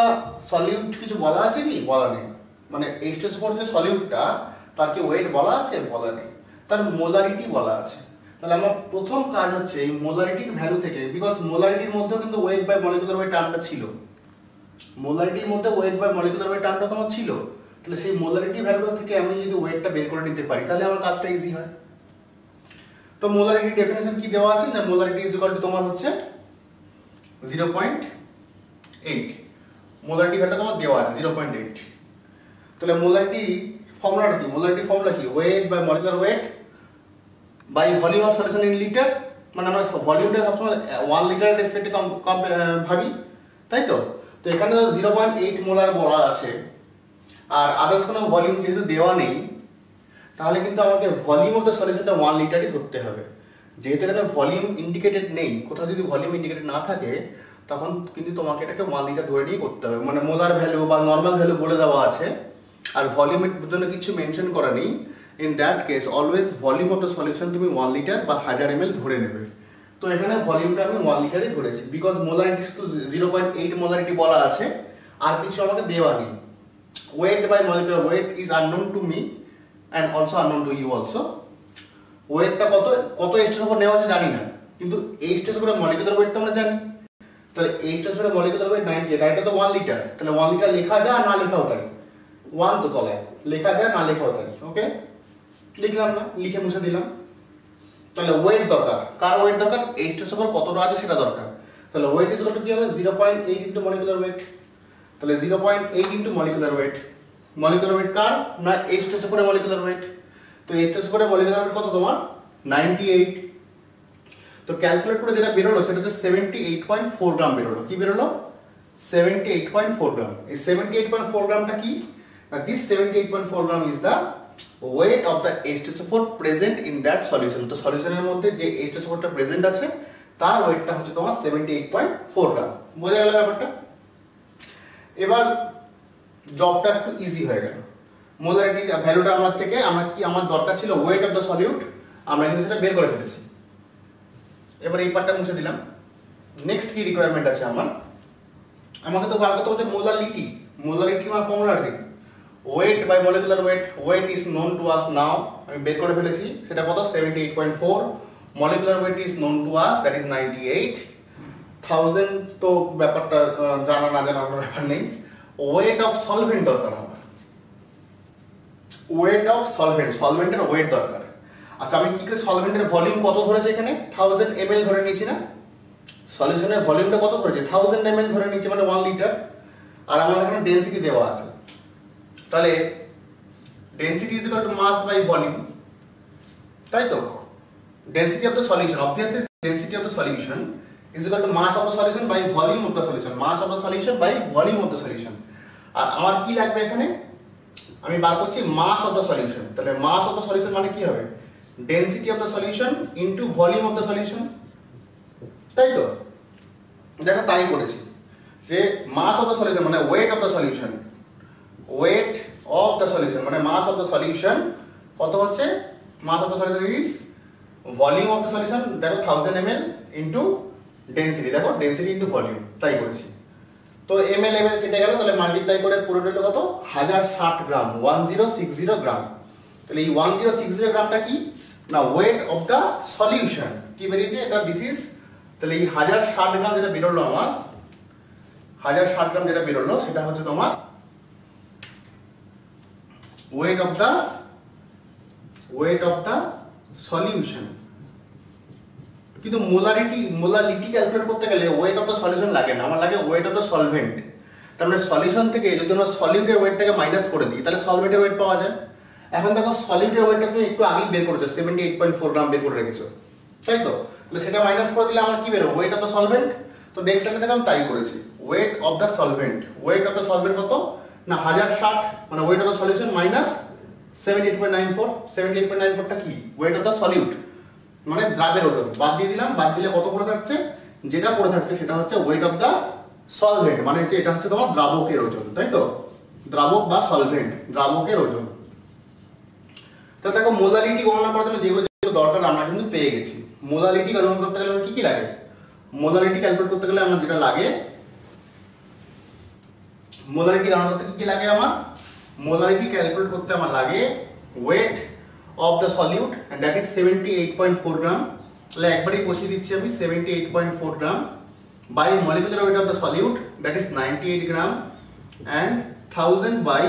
সলিউট কিছু বলা আছে কি? বলা নেই। মানে এইচএস ফোর যে সলিউটটা তার কি ওয়েট বলা আছে? বলা নেই। তার মোলারিটি বলা আছে। তাহলে আমার প্রথম কাজ হচ্ছে এই মোলারিটির ভ্যালু থেকে বিকজ মোলারিটির মধ্যেও কিন্তু ওয়েট বাই মলিকুলার ওয়েট টার্মটা ছিল। মোলারিটির মধ্যে ওয়েট বাই মলিকুলার ওয়েট টার্মটা তোমার ছিল। তাহলে সেই মোলারিটি ভ্যালুটা থেকে আমি যদি ওয়েটটা বের করে নিতে পারি, তাহলে আমার কাজটা ইজি হয়। তো মোলারিটি ডেফিনেশন কি দেওয়া আছে? না মোলারিটি ইজ ইকুয়াল টু তোমার হচ্ছে জিরো পয়েন্ট এইট মোলারিটি ভ্যালুটা তোমার দেওয়া আছে জিরো পয়েন্ট এইট তাহলে মোলারিটি ফর্মুলাটা কি? মোলারিটি ফর্মুলা কি? Weight by molecular weight by volume of solution in litre মানে আমরা ভলিউমটা সবসময় ওয়ান লিটারের রেসপেক্টে কম কম ভাবি, তাই তো? তো এখানে তো জিরো পয়েন্ট এইট মোলার বলা আছে। আর আদার্স কোনো ভলিউম যেহেতু দেওয়া নেই, তাহলে কিন্তু আমাকে ভলিউম অফ দ্য সলিউশনটা ওয়ান লিটারই ধরতে হবে। যেহেতু এখানে ভলিউম ইন্ডিকেটেড নেই, কোথাও যদি ভলিউম ইন্ডিকেটেড না থাকে, তখন কিন্তু তোমাকে এটাকে ওয়ান লিটার ধরে নিয়ে করতে হবে। মানে মোলার ভ্যালু বা নর্মাল ভ্যালু বলে দেওয়া আছে। আর ভলিউমের জন্য কিছু মেনশন করা নেই। In that case always volume of the solution তুমি ওয়ান লিটার বা হাজার এম ধরে নেবে। তো এখানে ভলিউমটা আমি ওয়ান লিটারই ধরেছি। বিকজ মোলারিটি তো জিরো পয়েন্ট এইট মোলারিটি বলা আছে, আর কিছু আমাকে দেওয়া নেই। Weight by molecular weight is unknown to me and also unknown to you also ওয়েটটা কত কত স্টেজ উপর নেওয়া হচ্ছে জানি না। কিন্তু এই স্টেজ উপরে মলিকুলার ওয়েট তো আমরা জানি। তাহলে এই স্টেজ উপরে মলিকুলার ওয়েট নাইনটি এইট এটা তো ওয়ান লিটার তাহলে ওয়ান লিটার লেখা যায় আর না লেখাও তাই। ওয়ান তো তলায়। লেখা যায় না লেখাও তাই ওকে লিখলাম না, লিখে মুছে দিলাম। তাহলে ওয়েট দরকার। কার ওয়েট দরকার? এইচ টেস্ট উপর কতটা আছে সেটা দরকার। তাহলে ওয়েট ইজ কি হবে? Zero point eight into molecular weight তাহলে zero point eight into molecular weight molecular weight কার? না এইচ টেস্ট উপরে মলিকুলার ওয়েট তো এইচ টেস্ট উপরে মলিকুলার ওয়েট কত তোমার? নাইনটি এইট তো ক্যালকুলেট করে যেটা বেরোলো, সেটা হচ্ছে seventy eight point four gram বেরোলো। কি বেরোলো? Seventy eight point four gram এই সেভেন্টি এইট পয়েন্ট ফোর গ্রামটা কি? This seventy eight point four gram is the weight of the H2SO4 present in that solution তো সলিউশনের মধ্যে যে H2SO4টা প্রেজেন্ট আছে, তার ওয়েটটা হচ্ছে তোমার 78.4 গ্রাম। বোঝা গেল ব্যাপারটা? এবার জবটা একটু ইজি হয়ে গেল। মোলারিটি ভ্যালুটা আমার থেকে, আমার কি, আমার দরকার ছিল ওয়েট অফ দ্য সলিউট আমরা কিন্তু সেটা বের করে ফেলেছি। এবার এই পার্টটা মুছে দিলাম। নেক্সট কি রিকোয়ারমেন্ট আছে আমার? আমাকে তো বার করতে হচ্ছে মোলারিটি মোলারিটি আমার ফর্মুলা দেখি weight by molecular weight weight is known to us now আমি বের করে ফেলেছি, সেটা কত? Seventy eight point four molecular weight is known to us that is ninety eight thousand তো ব্যাপারটা জানা না জানার ব্যাপার নেই। ওয়েট অফ সলভেন্ট দরকার আমার। ওয়েট অফ সলভেন্ট সলভেন্টের ওয়েট দরকার। আচ্ছা আমি কি করে সলভেন্টের ভলিউম কত ধরেছে এখানে? থাউজেন্ড এম ধরে নিয়েছি না? সলিউশনের ভলিউমটা কত ধরেছে? থাউজেন্ড এম ধরে নিয়েছি মানে ওয়ান লিটার আর আমার এখানে ডেন্সিটি দেওয়া আছে। তাহলে density is equal to mass by volume তাই তো density of the solution obviously density of the solution is equal to mass of the solution by volume of the solution mass of the solution by volume of the solution আর আমার কি লাগবে এখানে আমি বার করছি মাস of the solution তাহলে মাস of the solution মানে কি হবে density of the solution into volume of the solution তাই তো দেখো তাই করেছি যে মাস অফ দ্য সলিউশন মানে weight of the solution weight of the solution মানে মাস অফ দ্য সলিউশন কত হচ্ছে? Mass of the solution is volume of the solution দেখো thousand M L into density দেখো ডেন্সিটি ইন্টু ভলিউম তাই করেছি। তো M L M এল কেটে গেল, তাহলে মাল্টিপ্লাই করে পুরো হলো কত? হাজার ষাট gram one zero six zero gram. তাহলে এই ওয়ান জিরো সিক্স জিরো গ্রামটা কি? না ওয়েট অফ দ্য সলিউশন কি বেরিয়েছে? এটা দিস ইজ তাহলে এই হাজার ষাট গ্রাম যেটা বেরোলো আমার, হাজার ষাট গ্রাম যেটা বেরোলো, সেটা হচ্ছে তোমার weight of the weight of the solution কিন্তু মোলারিটি মোলারিটি ক্যালকুলেট করতে গেলে ওয়েট অফ দ্য সলিউশন লাগে না। আমার লাগে ওয়েট অফ দ্য সলভেন্ট তার মানে সলিউশন থেকে যদি আমরা সলিউটের ওয়েটটাকে মাইনাস করে দিই, তাহলে সলভেন্টের ওয়েট পাওয়া যায়। এখন দেখো সলিউটের ওয়েটটা তুমি একটু আগেই বের করেছ seventy eight point four gram বের করে রেখেছো। তাই তো? তাহলে সেটা মাইনাস করে দিলে আমার কি বেরো ওয়েট অফ দ্য সলভেন্ট তো নেক্সট টাইমে দেখো আমি তাই করেছি। Weight of the solvent weight of the solvent কত? না, হাজার ষাট মানে weight of the solution minus seventy eight point nine four seventy eight point nine ফোরটা কি? ওয়েট অফ দ্য সলিউট মানে দ্রাবের ওজন। বাদ দিয়ে দিলাম, বাদ দিলে কত পড়ে থাকছে? যেটা পড়ে থাকছে সেটা হচ্ছে ওয়েট অফ দ্য সলভেন্ট মানে হচ্ছে এটা হচ্ছে তোমার দ্রাবকের ওজন, তাই তো? দ্রাবক বা সলভেন্ট দ্রাবকের ওজন। তো দেখো মোলালিটি গণনা করার জন্য যেগুলো যেগুলো দরকার, আমরা কিন্তু পেয়ে গেছি। মোলালিটি গণনা করতে গেলে কি কি লাগে? মোলালিটি ক্যালকুলেট করতে গেলে আমার যেটা লাগে মোলারিটি গণনা করতে কি লাগে আমার? মোলারিটি ক্যালকুলেট করতে আমার লাগে weight of the solute and that is 78.4 gram তাহলে একবারই বসিয়ে দিচ্ছি আমি 78.4 gram by molecular weight of the solute that is 98 gram and 1000 by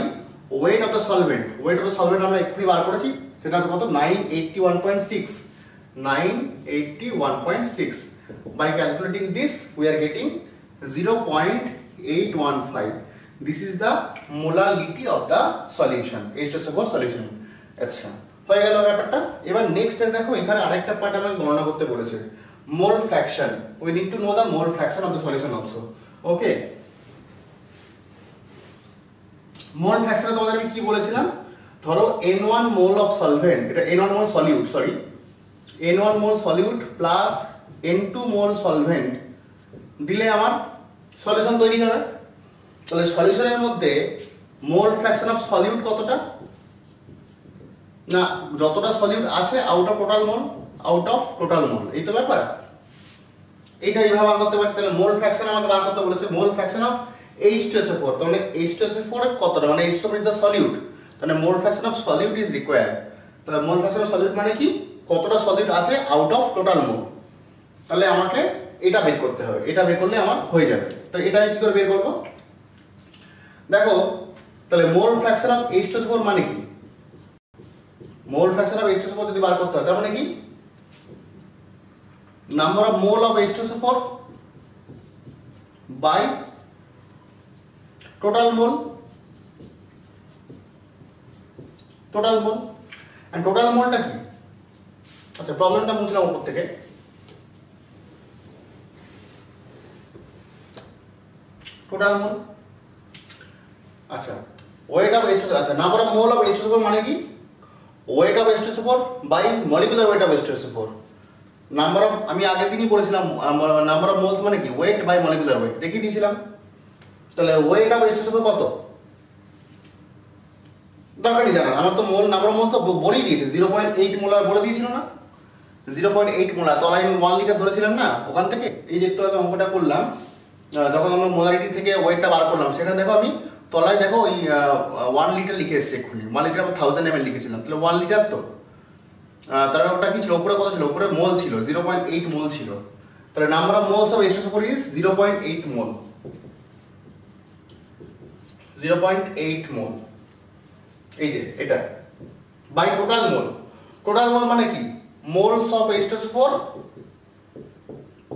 weight of the solvent weight of the solvent আমরা এক্ষুনি বার করেছি, সেটা হচ্ছে কত? 981.6 981.6 by calculating this, we are getting 0.815 this is the molality of the solution. H2SO4 solution. আচ্ছা হয়ে গেল ব্যাপারটা। এবার নেক্সট দেখো, এখানে আরেকটা পার্ট আমাকে গণনা করতে বলেছে। Mole fraction we need to know the mole fraction of the solution also okay mole ফ্র্যাকশনে তোমাদের আমি কি বলেছিলাম? ধরো n1 মোল অফ সলভেন্ট এটা n1 mole solute sorry n1 mole solute plus n2 mole solvent দিলে আমার সলিউশন তৈরি হবে। তাহলে সলিউশনের মধ্যে মোল ফ্র্যাকশন অফ সলিউট কতটা? না, যতটা সলিউট আছে out of total mole out of total mole. এই তো ব্যাপার। এইটা এইভাবে বার করতে পারি। তাহলে মোল ফ্র্যাকশন আমাকে বার করতে বলেছে, মোল ফ্র্যাকশন অফ H2SO4 তার মানে H2SO4 কতটা? মানে H2SO4 ইজ দ্য সলিউট তাহলে mole fraction of solute is required তাহলে মোল ফ্র্যাকশন অফ সলিউট মানে কি? কতটা সলিউট আছে আউট অফ টোটাল মোল। তাহলে আমাকে এটা বের করতে হবে। এটা বের করলে আমার হয়ে যাবে। তো এটা কি করে বের করব? দেখো, তাহলে মোল ফ্র্যাকশন অফ H2SO4 মানে কি? মোল ফ্র্যাকশন অফ H2SO4 যদি বার করতে হয়, তার মানে কি? Number of mole of H2SO4 by total mole total mole and total মোলটা কি? আচ্ছা প্রবলেমটা মুছলাম উপর থেকে। টোটাল মোল আচ্ছা ওয়েট অফ H2SO আচ্ছা number of mole of H2SO4 মানে কি? Weight of H2SO4 by molecular weight of H2SO4 number of আমি আগের দিনই বলেছিলাম নাম্বার অফ মোলস মানে কি? ওয়েট বাই মলিকুলার ওয়েট দেখিয়ে দিয়েছিলাম। তাহলে ওয়েট অফ H2SO4 কত? দরকারই জানা, আমার তো মোল নাম্বার অফ মোলস বলেই দিয়েছে জিরো পয়েন্ট এইট মোলার বলে দিয়েছিল না? জিরো পয়েন্ট এইট মোলার তলায় আমি ওয়ান লিটার ধরেছিলাম না, ওখান থেকে, এই যে একটু আগে অঙ্কটা করলাম যখন আমরা মোলারিটি থেকে ওয়েটটা বার করলাম, সেখানে দেখো আমি তলায় দেখো ওই ওয়ান লিটার লিখে এসছে এক্ষুনি। ওয়ান লিটার আমি থাউজেন্ড এম লিখেছিলাম। তাহলে ওয়ান লিটার তো? তাহলে ওটা কি ছিল? ওপরে কত ছিল? উপরে মোল ছিল জিরো পয়েন্ট এইট মোল ছিল। তাহলে number of moles of H2SO4 is zero point eight mole zero point eight mole এই যে, এটা। By total mole total mole মানে কি? Moles of H four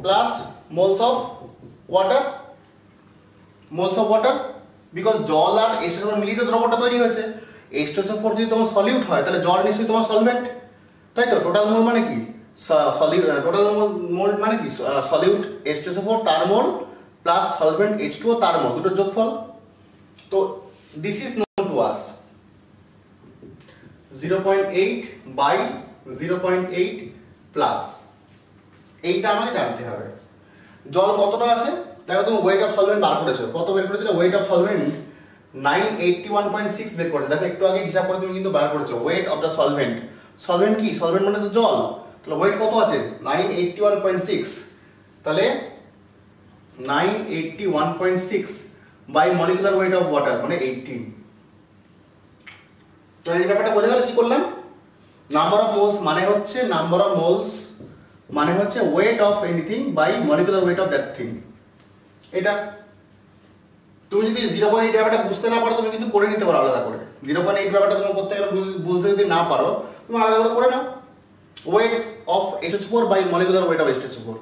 plus moles of water moles of water because জল আর H মিলিত দ্রবণটা তৈরি হয়েছে। এইচ ফোর যদি তোমার সলিউট হয়, তাহলে জল নিশ্চয়ই তোমার সলভেন্ট তাই তো? টোটাল মোল মানে কি? সলিউট টোটাল মোল মানে কি? সলিউট এইচ ফোর তার mole plus solvent H two তার মোল দুটোর যোগফল। তো this is known to us zero point eight by zero point eight plus এইটা আমাকে জানতে হবে। জল কতটা আছে? দেখো তুমি ওয়েট অফ সলভেন্ট বার করেছ। কত বের করেছ weight of solvent nine eighty one point six বের করেছে। দেখো, একটু আগে হিসাব করে তুমি কিন্তু বার করেছ। Weight of the solvent solvent কি? সলভেন্ট মানে তো জল। তাহলে ওয়েট কত আছে? Nine eighty one point six তাহলে nine eighty one point six by molecular weight of water মানে এইটিন তো এই ব্যাপারটা বোঝা গেল, কি করলাম? নাম্বার অফ মোলস মানে হচ্ছে নাম্বার অফ মোলস মানে হচ্ছে weight of anything by molecular weight of that thing এটা তুমি যদি জিরো পয়েন্ট এইট ব্যাপারটা বুঝতে না পারো, তুমি কিন্তু করে নিতে পারো আলাদা করে। জিরো পয়েন্ট এইট ব্যাপারটা তোমার করতে গেলে বুঝতে যদি না পারো, তুমি আলাদা করে করে নাও। Weight of H S four by molecular weight of H S four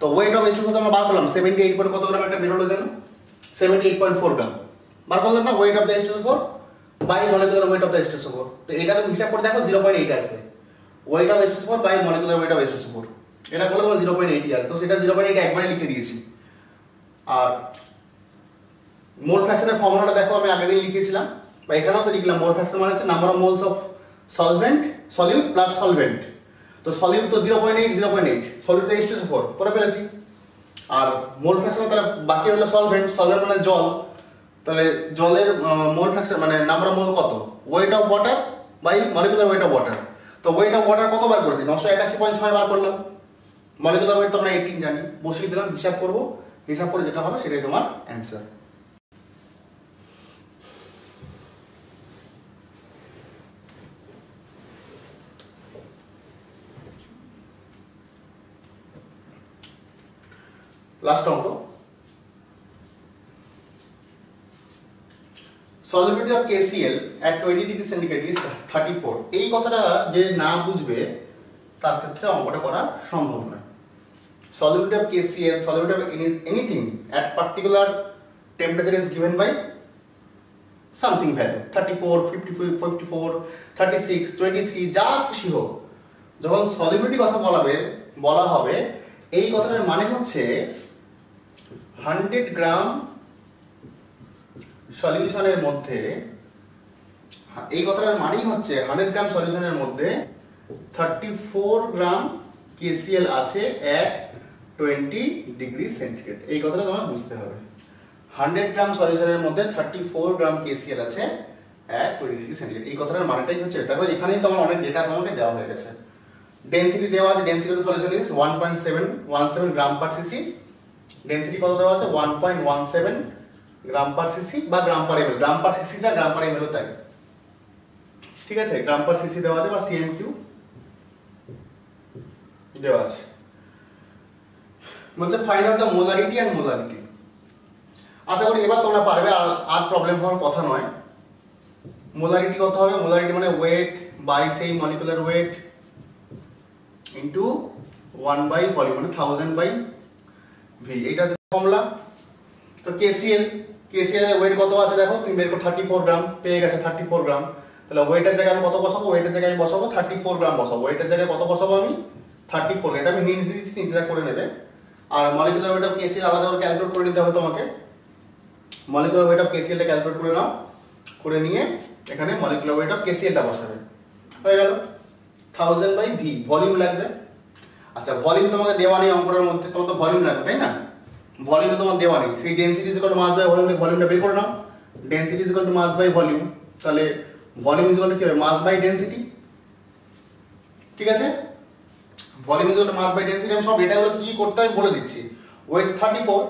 তো weight of H S four আমরা বার করলাম সেভেন্টি এইট পয়েন্ট কত গ্রাম একটা বেরোলো যেন? Seventy eight point four gram. বার করলাম না weight of the H S four by molecular weight of the H S four তো এটা তুমি হিসাব করে দেখো জিরো পয়েন্ট এইট আসবে। Weight of H S four by molecular weight of H S four এটা করলে তোমার জিরো পয়েন্ট এইট আসবে। তো সেটা জিরো পয়েন্ট এইট একবারে লিখে দিয়েছি। আর মোল ফ্র্যাকশনের ফর্মুলাটা দেখো, আমি আগের লিখেছিলাম, বা এখানেও তো লিখলাম মোল ফ্র্যাকশন মানে হচ্ছে number of moles of solvent solute plus solvent তো সলিউট তো zero point eight zero point eight solute H two four করে ফেলেছি। আর মোল ফ্র্যাকশন তাহলে বাকি হলো সলভেন্ট সলভেন্ট মানে জল। তাহলে জলের মোল ফ্র্যাকশন মানে নাম্বার মোল কত? Weight of water by molecular weight of water তো ওয়েট অফ ওয়াটার কত বার করেছি? নশো একাশি পয়েন্ট ছয় বার করলাম। মলিকুলার ওয়েট তো আমরা এইটিন জানি। বসিয়ে দিলাম, হিসাব করব। হিসাব করে যেটা হবে সেটাই তোমার অ্যান্সার লাস্ট অঙ্ক. solubility of KCl at 20 degree centigrade is 34 এই কথাটা যে না বুঝবে, তার ক্ষেত্রে অঙ্কটা করা সম্ভব নয়। Solubility of KCl solubility of any, anything at particular temperature is given by something value. 34 54 54 36 23 যা খুশি হোক। যখন সলিবিলিটি কথা বলাবে বলা হবে এই কথাটার মানে হচ্ছে হান্ড্রেড গ্রাম সলিউশনের মধ্যে এই কথাটার মানেই হচ্ছে হান্ড্রেড গ্রাম সলিউশনের মধ্যে থার্টি ফোর গ্রাম কেসিএল আছে অ্যাট টোয়েন্টি ডিগ্রি সেন্টিগ্রেড। এই কথাটা তোমার বুঝতে হবে। হান্ড্রেড গ্রাম সলিউশনের মধ্যে থার্টি ফোর গ্রাম কেসিএল আছে অ্যাট টোয়েন্টি ডিগ্রি সেন্টিগ্রেড। এই কথাটার মানেটাই হচ্ছে, দেখো এখানেই তোমার অনেক ডেটা তোমাকে দেওয়া হয়ে গেছে। ডেন্সিটি দেওয়া আছে density of solution is one point seven one seven gram per CC density কত দেওয়া আছে? One point one seven gram per CC বা গ্রাম পার এমএল গ্রাম পার সিসি যা গ্রাম পার এমএল তাই। ঠিক আছে? গ্রাম পার সিসি দেওয়া আছে বা সিএম কিউ দেওয়া আছে। বলছে find out the molarity and molarity আশা করি এবার তোমরা পারবে, আর আর প্রবলেম হওয়ার কথা নয়। মোলারিটি কত হবে? মোলারিটি মানে ওয়েট বাই সেই molecular weight into one by volume মানে থাউজেন্ড বাই ভি এইটা হচ্ছে ফর্মুলা তো কেসিএল কেসিএল এর ওয়েট কত আছে দেখো? তুমি বের করো থার্টি ফোর গ্রাম পেয়ে গেছে থার্টি ফোর গ্রাম তাহলে ওয়েটের জায়গায় আমি কত বসাবো? ওয়েটের জায়গায় আমি বসাবো থার্টি ফোর গ্রাম বসাবো ওয়েটের জায়গায় কত বসাবো আমি? থার্টি ফোর এটা আমি হিন্টস দিচ্ছি নিচে করে নেবে। আর মলিকুলার ওয়েট অফ কেসিএল আলাদা করে ক্যালকুলেট করে নিতে হবে তোমাকে। মলিকুলার ওয়েট অফ কেসিএলটা ক্যালকুলেট করে নাও, করে নিয়ে এখানে মলিকুলার ওয়েট অফ কেসিএলটা বসাবে। হয়ে গেল। থাউজেন্ড বাই ভি ভলিউম লাগবে। আচ্ছা ভলিউম তোমাকে দেওয়া নেই অঙ্কটার মধ্যে, তোমার তো ভলিউম লাগবে, তাই না? ভলিউম তোমার দেওয়া নেই। সেই density is mass by volume ভলিউমটা বের করে নাও। Density is to mass by volume তাহলে ভলিউম ইজ কি হবে? মাস বাই ডেন্সিটি ঠিক আছে? Volume is mass by density আমি সব ডেটাগুলো কি করতে হয় বলে দিচ্ছি। ওয়েট থার্টি ফোর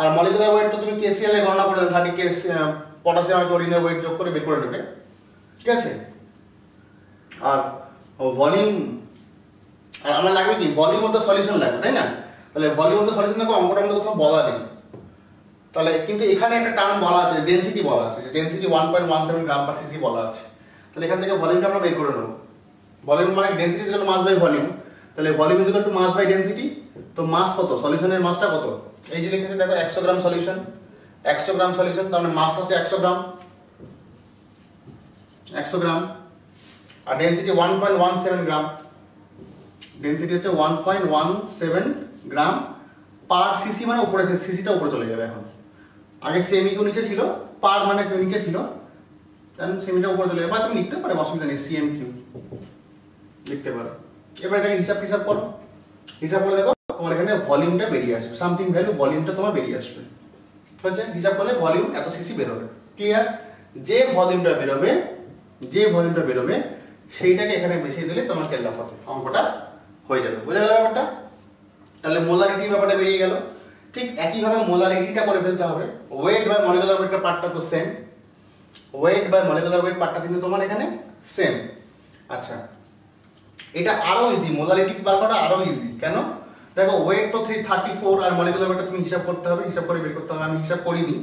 আর মলিকুলার ওয়েট তো তুমি কেসিএল এ গণনা করে থার্টি কেস পটাশিয়াম ক্লোরিনের ওয়েট যোগ করে বের করে নেবে। ঠিক আছে? আর ভলিউম আর আমার লাগবে কি? ভলিউম অফ দ্য সলিউশন লাগবে, তাই না? তাহলে ভলিউম অফ দ্য সলিউশন দেখো অঙ্কটার মধ্যে কোথাও বলা নেই। তাহলে কিন্তু এখানে একটা টার্ম বলা আছে ডেন্সিটি বলা আছে density one point one seven gram per CC বলা আছে। তাহলে এখান থেকে ভলিউমটা আমরা বের করে নেব। ভলিউম মানে density is mass by volume তাহলে volume is to mass by density তো মাস কত? সলিউশনের মাসটা কত? এই যে লিখেছে, দেখো একশো গ্রাম সলিউশন একশো গ্রাম সলিউশন তার মানে মাস হচ্ছে একশো গ্রাম। একশো গ্রাম। আর density one point one seven gram. Density হচ্ছে one point one seven gram. Per CC মানে উপরে সিসিটা উপরে চলে যাবে এখন। আগে সেমি কিউ নিচে ছিল পার মানে কিউ নিচে ছিল? সেমিটা উপরে চলে যাবে। বা তুমি লিখতে পারো, অসুবিধা নেই সিএম কিউ লিখতে পারো। এবার এটাকে হিসাব হিসাব করো। হিসাব করে দেখো তোমার এখানে ভলিউমটা বেরিয়ে আসবে। সামথিং ভ্যালু ভলিউমটা তোমার বেরিয়ে আসবে। হয়েছে হিসাব করলে ভলিউম এত সিসি বেরোবে। ক্লিয়ার যে ভলিউমটা বেরোবে, যে ভলিউমটা বেরোবে, সেইটাকে এখানে মিশিয়ে দিলে তোমার কেল্লা পথে অঙ্কটা হয়ে যাবে। বোঝা গেল ব্যাপারটা? তাহলে মোলারিটি ব্যাপারটা বেরিয়ে গেল। ঠিক একইভাবে মোলারিটিটা করে ফেলতে হবে। ওয়েট বা মলিকুলার ওয়েটটা পার্টটা তো সেম ওয়েট বা মলিকুলার ওয়েট পার্টটা কিন্তু তোমার এখানে সেম আচ্ছা এটা আরও ইজি মোলারিটি বার করা আরও ইজি কেন? দেখো ওয়েট তো থ্রি থার্টি ফোর আর মলিকুলার ওয়েটটা তুমি হিসাব করতে হবে, হিসাব করে বের করতে হবে, আমি হিসাব করিনি,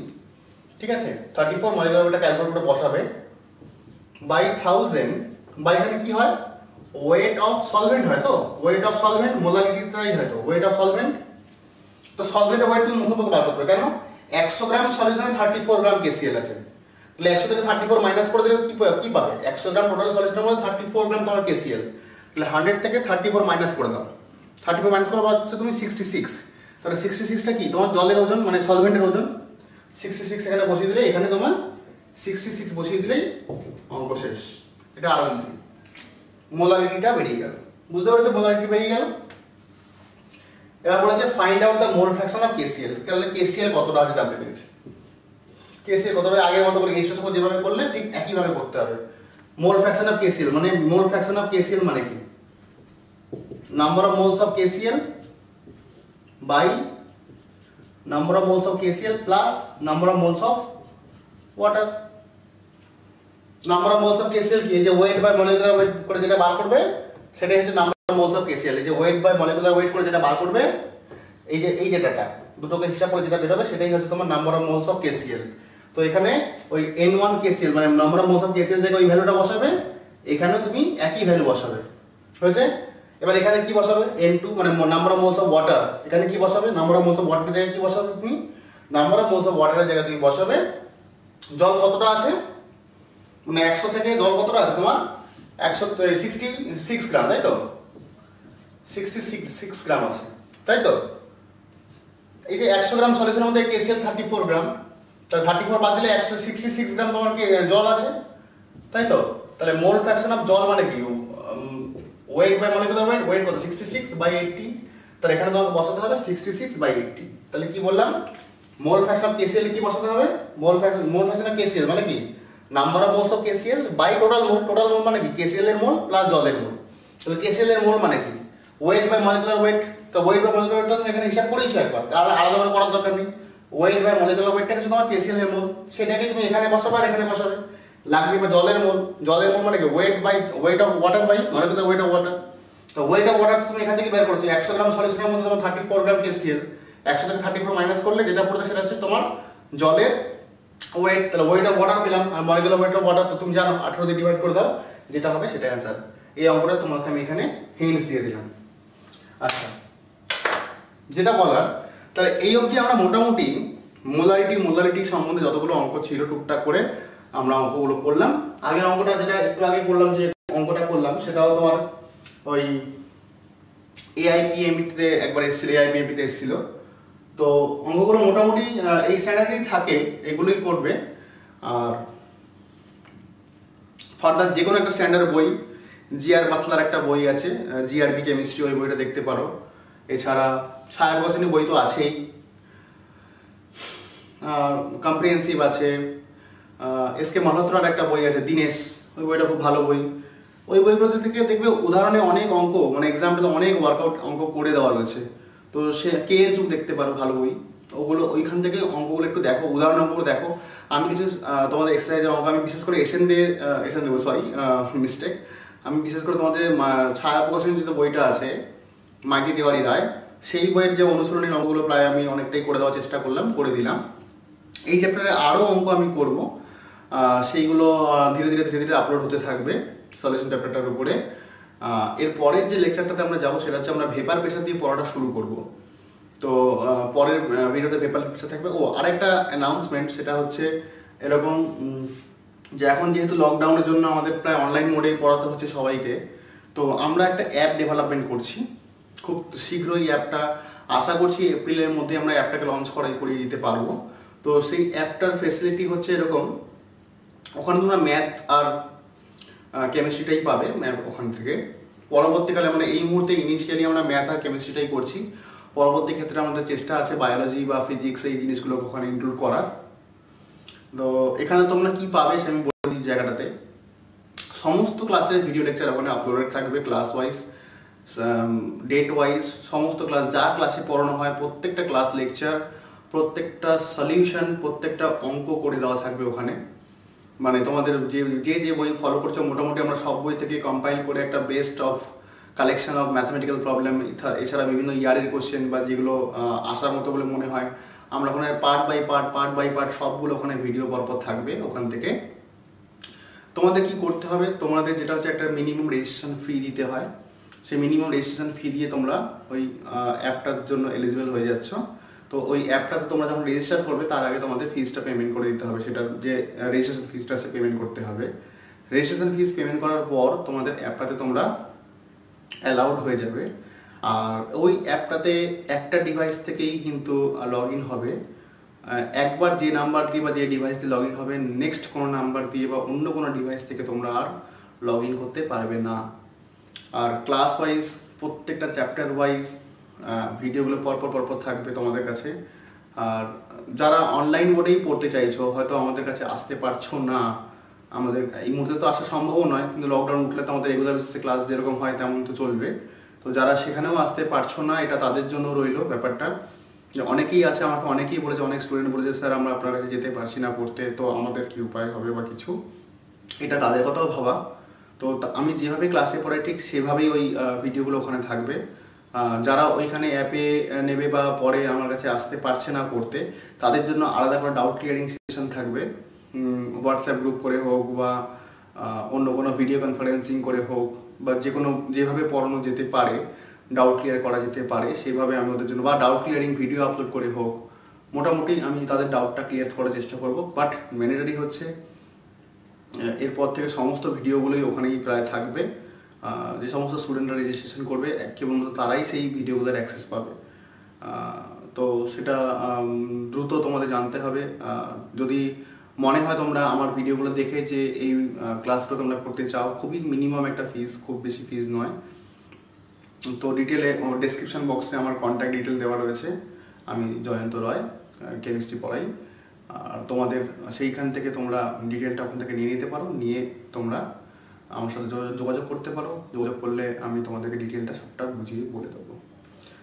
ঠিক আছে? থার্টি ফোর মলিকুলার ওয়েটটা ক্যালকুলেট করে বসাবে বাই থাউজেন্ড বাই এখানে কি হয়? ওয়েট অফ সলভেন্ট হয় তো? ওয়েট অফ সলভেন্ট মোলারিটিটাই হয় তো ওয়েট অফ সলভেন্ট তো সলভেন্টের ওয়েট তুমি মুখোমুখি বার করবে, কেন? একশো গ্রাম সলিউশনে থার্টি ফোর গ্রাম কেসিএল আছে, তাহলে একশো থেকে থার্টি ফোর মাইনাস করে দিলে কি পাবে? একশো গ্রাম টোটাল সলিউশনের মধ্যে থার্টি ফোর গ্রাম তোমার কেসিএল তাহলে হান্ড্রেড থেকে থার্টি ফোর মাইনাস করে দাও। থার্টি ফোর মাইনাস করে হচ্ছে তুমি সিক্সটি সিক্স তাহলে সিক্সটি সিক্সটা কি? তোমার জলের ওজন মানে সলভেন্টের ওজন। সিক্সটি সিক্স এখানে বসিয়ে দিলে, এখানে তোমার সিক্সটি সিক্স বসিয়ে দিলেই অঙ্ক শেষ। এটা আরও ইজি মোলারিটিটা বেরিয়ে গেল। বুঝতে পারছ মোলারিটি বেরিয়ে গেল? এবার বলেছে find out the mole fraction of KCl তাহলে কেসিএল কতটা আছে জানতে পেরেছে। কেসিএল কতটা? আগের মতো করে এসে যেভাবে করলে ঠিক একইভাবে করতে হবে। মোল ফ্র্যাকশন অফ কেসিএল মানে মোল ফ্র্যাকশন অফ কেসিএল মানে কি? Number of moles of KCl by number of moles of KCl plus number of moles of water number of moles of KCl কি? যে ওয়েট বাই মলিকুলার ওয়েট করে যেটা বার করবে, সেটাই হচ্ছে number of moles of KCl যে weight by molecular weight করে যেটা বার করবে, এই যে এই যে ডাটা দুটোকে হিসাব করে যেটা বেরোবে, সেটাই হচ্ছে তোমার number of moles of KCl তো এখানে ওই এন ওয়ান কেসিএল মানে নাম্বার অফ অফ কেসিএল থেকে ওই ভ্যালুটা বসাবে এখানে তুমি একই ভ্যালু বসাবে। হয়েছে? এবার এখানে কি বসাবে? এন টু মানে number of moles of water এখানে কি বসাবে? নাম্বার অফ মোলস অফ ওয়াটারের জায়গায় কি বসাবে তুমি? নাম্বার অফ মোলস অফ ওয়াটারের জায়গায় তুমি বসাবে। জল কতটা আছে? মানে একশো থেকে জল কতটা আছে তোমার? একশো সিক্সটি সিক্স গ্রাম তাই তো? সিক্সটি সিক্স গ্রাম আছে, তাই তো? এই যে একশো গ্রাম সলিউশনের মধ্যে কেসিএল থার্টি ফোর গ্রাম তাহলে থার্টি ফোর বাদ দিলে একশো সিক্সটি সিক্স গ্রাম তোমার কি জল আছে? তাই তো? তাহলে মোল ফ্র্যাকশন অফ জল মানে কি? Weight by molecular weight weight কত? সিক্সটি সিক্স বাই এইটটি তাহলে এখানে তোমাকে বসাতে হবে সিক্সটি সিক্স বাই এইটটি তাহলে কি বললাম? মোল ফ্র্যাকশন অফ কেসিএল কি বসাতে হবে? Mole fraction mole fraction of KCl মানে কি? Number of moles of KCl by total mole total mole মানে কি? কেসিএল এর মোল প্লাস জলের মোল তাহলে কেসিএল এর মোল মানে কি? ওয়েট বাই মলিকুলার ওয়েট তো ওয়েট বাই মলিকুলার ওয়েট এখানে হিসাব করেইছো একবার, আর আলাদা করে করার দরকার নেই। ওয়েট বাই মলিকুলার ওয়েটটা হচ্ছে তোমার কেসিএল এর মোল। সেটাকে তুমি এখানে বসাবে আর এখানে বসাবে। লাগবে বা জলের মোল। জলের মোল মানে কি? Weight by weight of water by molecular weight of water তো ওয়েট অফ ওয়াটার তুমি এখান থেকে বের করছ। একশো গ্রাম সলিউশনের মধ্যে তোমার থার্টি ফোর গ্রাম কেসিএল একশো থেকে থার্টি ফোর মাইনাস করলে যেটা পড়বে সেটা হচ্ছে তোমার জলের ওয়েট তাহলে ওয়েট অফ ওয়াটার পেলাম। আর মলিকুলার ওয়েট অফ ওয়াটার তো তুমি জানো, আঠারো দিয়ে ডিভাইড করে দাও। যেটা হবে সেটা অ্যান্সার এই অঙ্কটা তোমাকে আমি এখানে হিন্টস দিয়ে দিলাম। আচ্ছা। যেটা বলার তাহলে এই অবধি আমরা মোটামুটি মোলারিটি মোলারিটি সম্বন্ধে যতগুলো অঙ্ক ছিল টুকটাক করে আমরা অঙ্কগুলো করলাম। আগের অঙ্কটা যেটা একটু আগে করলাম, যে অঙ্কটা করলাম, সেটাও তোমার ওই এআইপিএমপিতে একবার এসেছিল এআইপিএমপিতে এসেছিল। তো অঙ্কগুলো মোটামুটি এই স্ট্যান্ডার্ডেই থাকে, এগুলোই করবে। আর ফার্দার যে কোনো একটা স্ট্যান্ডার্ড বই জিআর মাতলার একটা বই আছে জিআরবি কেমিস্ট্রি ওই বইটা দেখতে পারো। এছাড়া ছায়া প্রকাশনী বই তো আছেই। কম্প্রিহেন্সিভ আছে। এস কে মালহোত্রার একটা বই আছে, দিনেশ। ওই বইটা খুব ভালো বই। ওই বইগুলোতে থেকে দেখবে উদাহরণে অনেক অঙ্ক মানে এক্সাম্পল অনেক ওয়ার্কআউট অঙ্ক করে দেওয়া রয়েছে। তো সে কে যুগ দেখতে পারো, ভালো বই। ওগুলো ওইখান থেকে অঙ্কগুলো একটু দেখো, উদাহরণ অঙ্কগুলো দেখো। আমি কিছু তোমাদের এক্সারসাইজের অঙ্ক, আমি বিশেষ করে এসএন দিয়ে এসএন দেবো সরি মিস্টেক আমি বিশেষ করে তোমাদের ছায়া প্রকাশনের যে বইটা আছে মাইকি তিওয়ারি রায়, সেই বইয়ের যে অনুসরণী অঙ্কগুলো প্রায় আমি অনেকটাই করে দেওয়ার চেষ্টা করলাম, করে দিলাম। এই চ্যাপ্টারে আরও অঙ্ক আমি করব। সেইগুলো ধীরে ধীরে ধীরে ধীরে আপলোড হতে থাকবে সলিউশন চ্যাপ্টারটার উপরে। এর পরের যে লেকচারটাতে আমরা যাব, সেটা হচ্ছে আমরা ভেপার প্রেশার দিয়ে পড়াটা শুরু করব। তো পরের ভিডিওতে ভেপার প্রেশার থাকবে। ও, আরেকটা অ্যানাউন্সমেন্ট সেটা হচ্ছে এরকম যে এখন যেহেতু লকডাউনের জন্য আমাদের প্রায় অনলাইন মোডেই পড়াতে হচ্ছে সবাইকে, তো আমরা একটা অ্যাপ ডেভেলপমেন্ট করছি। খুব শীঘ্রই অ্যাপটা আশা করছি এপ্রিলের মধ্যে আমরা অ্যাপটাকে লঞ্চ করাই করিয়ে দিতে পারব। তো সেই অ্যাপটার ফেসিলিটি হচ্ছে এরকম, ওখানে তোমরা ম্যাথ আর কেমিস্ট্রিটাই পাবে ম্যাথ ওখান থেকে। পরবর্তীকালে আমরা এই মুহূর্তে ইনিশিয়ালি আমরা ম্যাথ আর কেমিস্ট্রিটাই করছি। পরবর্তী ক্ষেত্রে আমাদের চেষ্টা আছে বায়োলজি বা ফিজিক্স এই জিনিসগুলোকে ওখানে ইনক্লুড করার। তো এখানে তোমরা কি পাবে সে আমি বলে দিই জায়গাটাতে। সমস্ত ক্লাসের ভিডিও লেকচার ওখানে আপলোডেড থাকবে ক্লাস ওয়াইজ ডেট ওয়াইজ সমস্ত ক্লাস যা ক্লাসে পড়ানো হয়, প্রত্যেকটা ক্লাস লেকচার প্রত্যেকটা সলিউশন প্রত্যেকটা অঙ্ক করে দেওয়া থাকবে ওখানে। মানে তোমাদের যে যে যে বই ফলো করছ, মোটামুটি আমরা সব বই থেকে কম্পাইল করে একটা best of collection of mathematical problem এছাড়া বিভিন্ন ইয়ারের কোশ্চেন বা যেগুলো আসার মতো বলে মনে হয়, আমরা ওখানে part by part part by part সবগুলো ওখানে ভিডিও পরপর থাকবে ওখান থেকে। তোমাদের কি করতে হবে? তোমাদের যেটা হচ্ছে একটা মিনিমাম রেজিস্ট্রেশন ফি দিতে হয়। সেই মিনিমাম রেজিস্ট্রেশন ফি দিয়ে তোমরা ওই অ্যাপটার জন্য এলিজিবল হয়ে যাচ্ছ। তো ওই অ্যাপটাতে তোমরা যখন রেজিস্টার করবে, তার আগে তোমাদের ফিজটা পেমেন্ট করে দিতে হবে। সেটার যে রেজিস্ট্রেশন ফিজটা আছে পেমেন্ট করতে হবে। রেজিস্ট্রেশন ফিজ পেমেন্ট করার পর তোমাদের অ্যাপটাতে তোমরা অ্যালাউড হয়ে যাবে। আর ওই অ্যাপটাতে একটা ডিভাইস থেকেই কিন্তু লগ ইন হবে। একবার যে নাম্বার দিয়ে বা যে ডিভাইস দিয়ে লগ ইন হবে নেক্সট কোনো নাম্বার দিয়ে বা অন্য কোনো ডিভাইস থেকে তোমরা আর লগ ইন করতে পারবে না। আর ক্লাস ওয়াইজ প্রত্যেকটা চ্যাপ্টার ওয়াইজ ভিডিওগুলো পরপর পরপর থাকবে তোমাদের কাছে। আর যারা অনলাইন মোডেই পড়তে চাইছো, হয়তো আমাদের কাছে আসতে পারছ না। আমাদের, এই মুহূর্তে তো আসা সম্ভবও নয়, কিন্তু লকডাউন উঠলে তো আমাদের রেগুলার বেসিসে ক্লাস যেরকম হয় তেমন তো চলবে। তো যারা সেখানেও আসতে পারছ না, এটা তাদের জন্য রইল ব্যাপারটা। যে অনেকেই আছে, আমাকে অনেকেই বলেছে, অনেক স্টুডেন্ট বলেছে, স্যার, আমরা আপনার কাছে যেতে পারছি না পড়তে, তো আমাদের কি উপায় হবে বা কিছু? এটা তাদের কথাও ভাবা। তো আমি যেভাবে ক্লাসে পড়াই ঠিক সেভাবেই ওই ভিডিওগুলো ওখানে থাকবে। যারা ওইখানে অ্যাপে নেবে বা পরে আমার কাছে আসতে পারছে না পড়তে তাদের জন্য আলাদা করে ডাউট ক্লিয়ারিং সেশন থাকবে। হোয়াটসঅ্যাপ গ্রুপ করে হোক বা অন্য কোনো ভিডিও কনফারেন্সিং করে হোক বা যে কোনো যেভাবে পড়ানো যেতে পারে ডাউট ক্লিয়ার করা যেতে পারে, সেভাবে আমি ওদের জন্য বা ডাউট ক্লিয়ারিং ভিডিও আপলোড করে হোক, মোটামুটি আমি তাদের ডাউটটা ক্লিয়ার করার চেষ্টা করব। বাট ম্যান্ডেটারি হচ্ছে এরপর থেকে সমস্ত ভিডিওগুলোই ওখানেই প্রায় থাকবে। যে সমস্ত স্টুডেন্টরা রেজিস্ট্রেশন করবে কেবলমাত্র তারাই সেই ভিডিওগুলোর অ্যাক্সেস পাবে। তো সেটা দ্রুত তোমাদের জানতে হবে। যদি মনে হয় তোমরা আমার ভিডিওগুলো দেখে যে এই ক্লাসগুলো তোমরা করতে চাও, খুবই মিনিমাম একটা ফিস খুব বেশি ফিস নয়। তো ডিটেলে ডেসক্রিপশন বক্সে আমার কন্ট্যাক্ট ডিটেল দেওয়া রয়েছে। আমি জয়ন্ত রয় কেমিস্ট্রি পড়াই। আর তোমাদের সেইখান থেকে তোমরা ডিটেলটা ওখান থেকে নিয়ে নিতে পারো, নিয়ে তোমরা আমার সাথে যোগা- যোগাযোগ করতে পারো। যোগাযোগ করলে আমি তোমাদেরকে ডিটেলটা সবটা বুঝিয়ে বলে দেবো।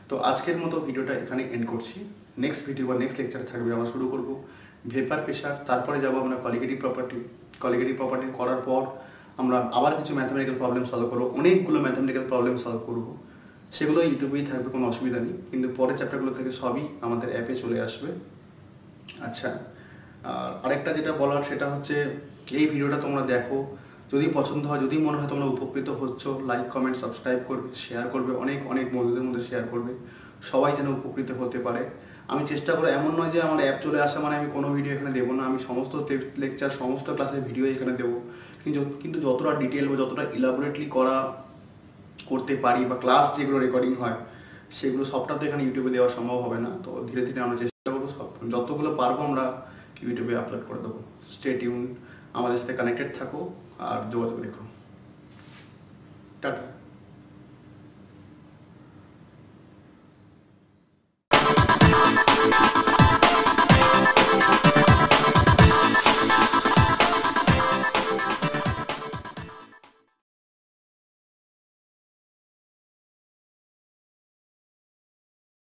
তো আজকের মতো ভিডিওটা এখানে এন্ড করছি। নেক্সট ভিডিও বা নেক্সট লেকচার থাকবে আমরা শুরু করব ভেপার প্রেশার তারপরে যাব আমরা কলিগেটিভ প্রপার্টি কলিগেটিভ প্রপার্টি করার পর আমরা আবার কিছু ম্যাথমেটিক্যাল প্রবলেম সলভ করব। অনেকগুলো ম্যাথমেটিক্যাল প্রবলেম সলভ করব। সেগুলো ইউটিউবেই থাকবে, কোনো অসুবিধা নেই। কিন্তু পরের চ্যাপ্টারগুলো থেকে সবই আমাদের অ্যাপে চলে আসবে। আচ্ছা আর আরেকটা যেটা বলার সেটা হচ্ছে, এই ভিডিওটা তোমরা দেখো। যদি পছন্দ হয়, যদি মনে হয় তোমরা উপকৃত হচ্ছ লাইক কমেন্ট সাবস্ক্রাইব করবে শেয়ার করবে, অনেক অনেক বন্ধুদের মধ্যে শেয়ার করবে। সবাই যেন উপকৃত হতে পারে। আমি চেষ্টা করব, এমন নয় যে আমার অ্যাপ চলে আসা মানে আমি কোনো ভিডিও এখানে দেবো না। আমি সমস্ত লেকচার সমস্ত ক্লাসের ভিডিও এখানে দেবো। কিন্তু কিন্তু যতটা ডিটেল বা যতটা ইলাবোরেটলি করা করতে পারি বা ক্লাস যেগুলো রেকর্ডিং হয়, সেগুলো সবটা তো এখানে ইউটিউবে দেওয়া সম্ভব হবে না। তো ধীরে ধীরে আমরা চেষ্টা করব সব, যতগুলো পারব আমরা ইউটিউবে আপলোড করে দেবো। স্টেট ইউন আমাদের সাথে কানেক্টেড থাকো আর যোগাযোগ দেখো টাটা।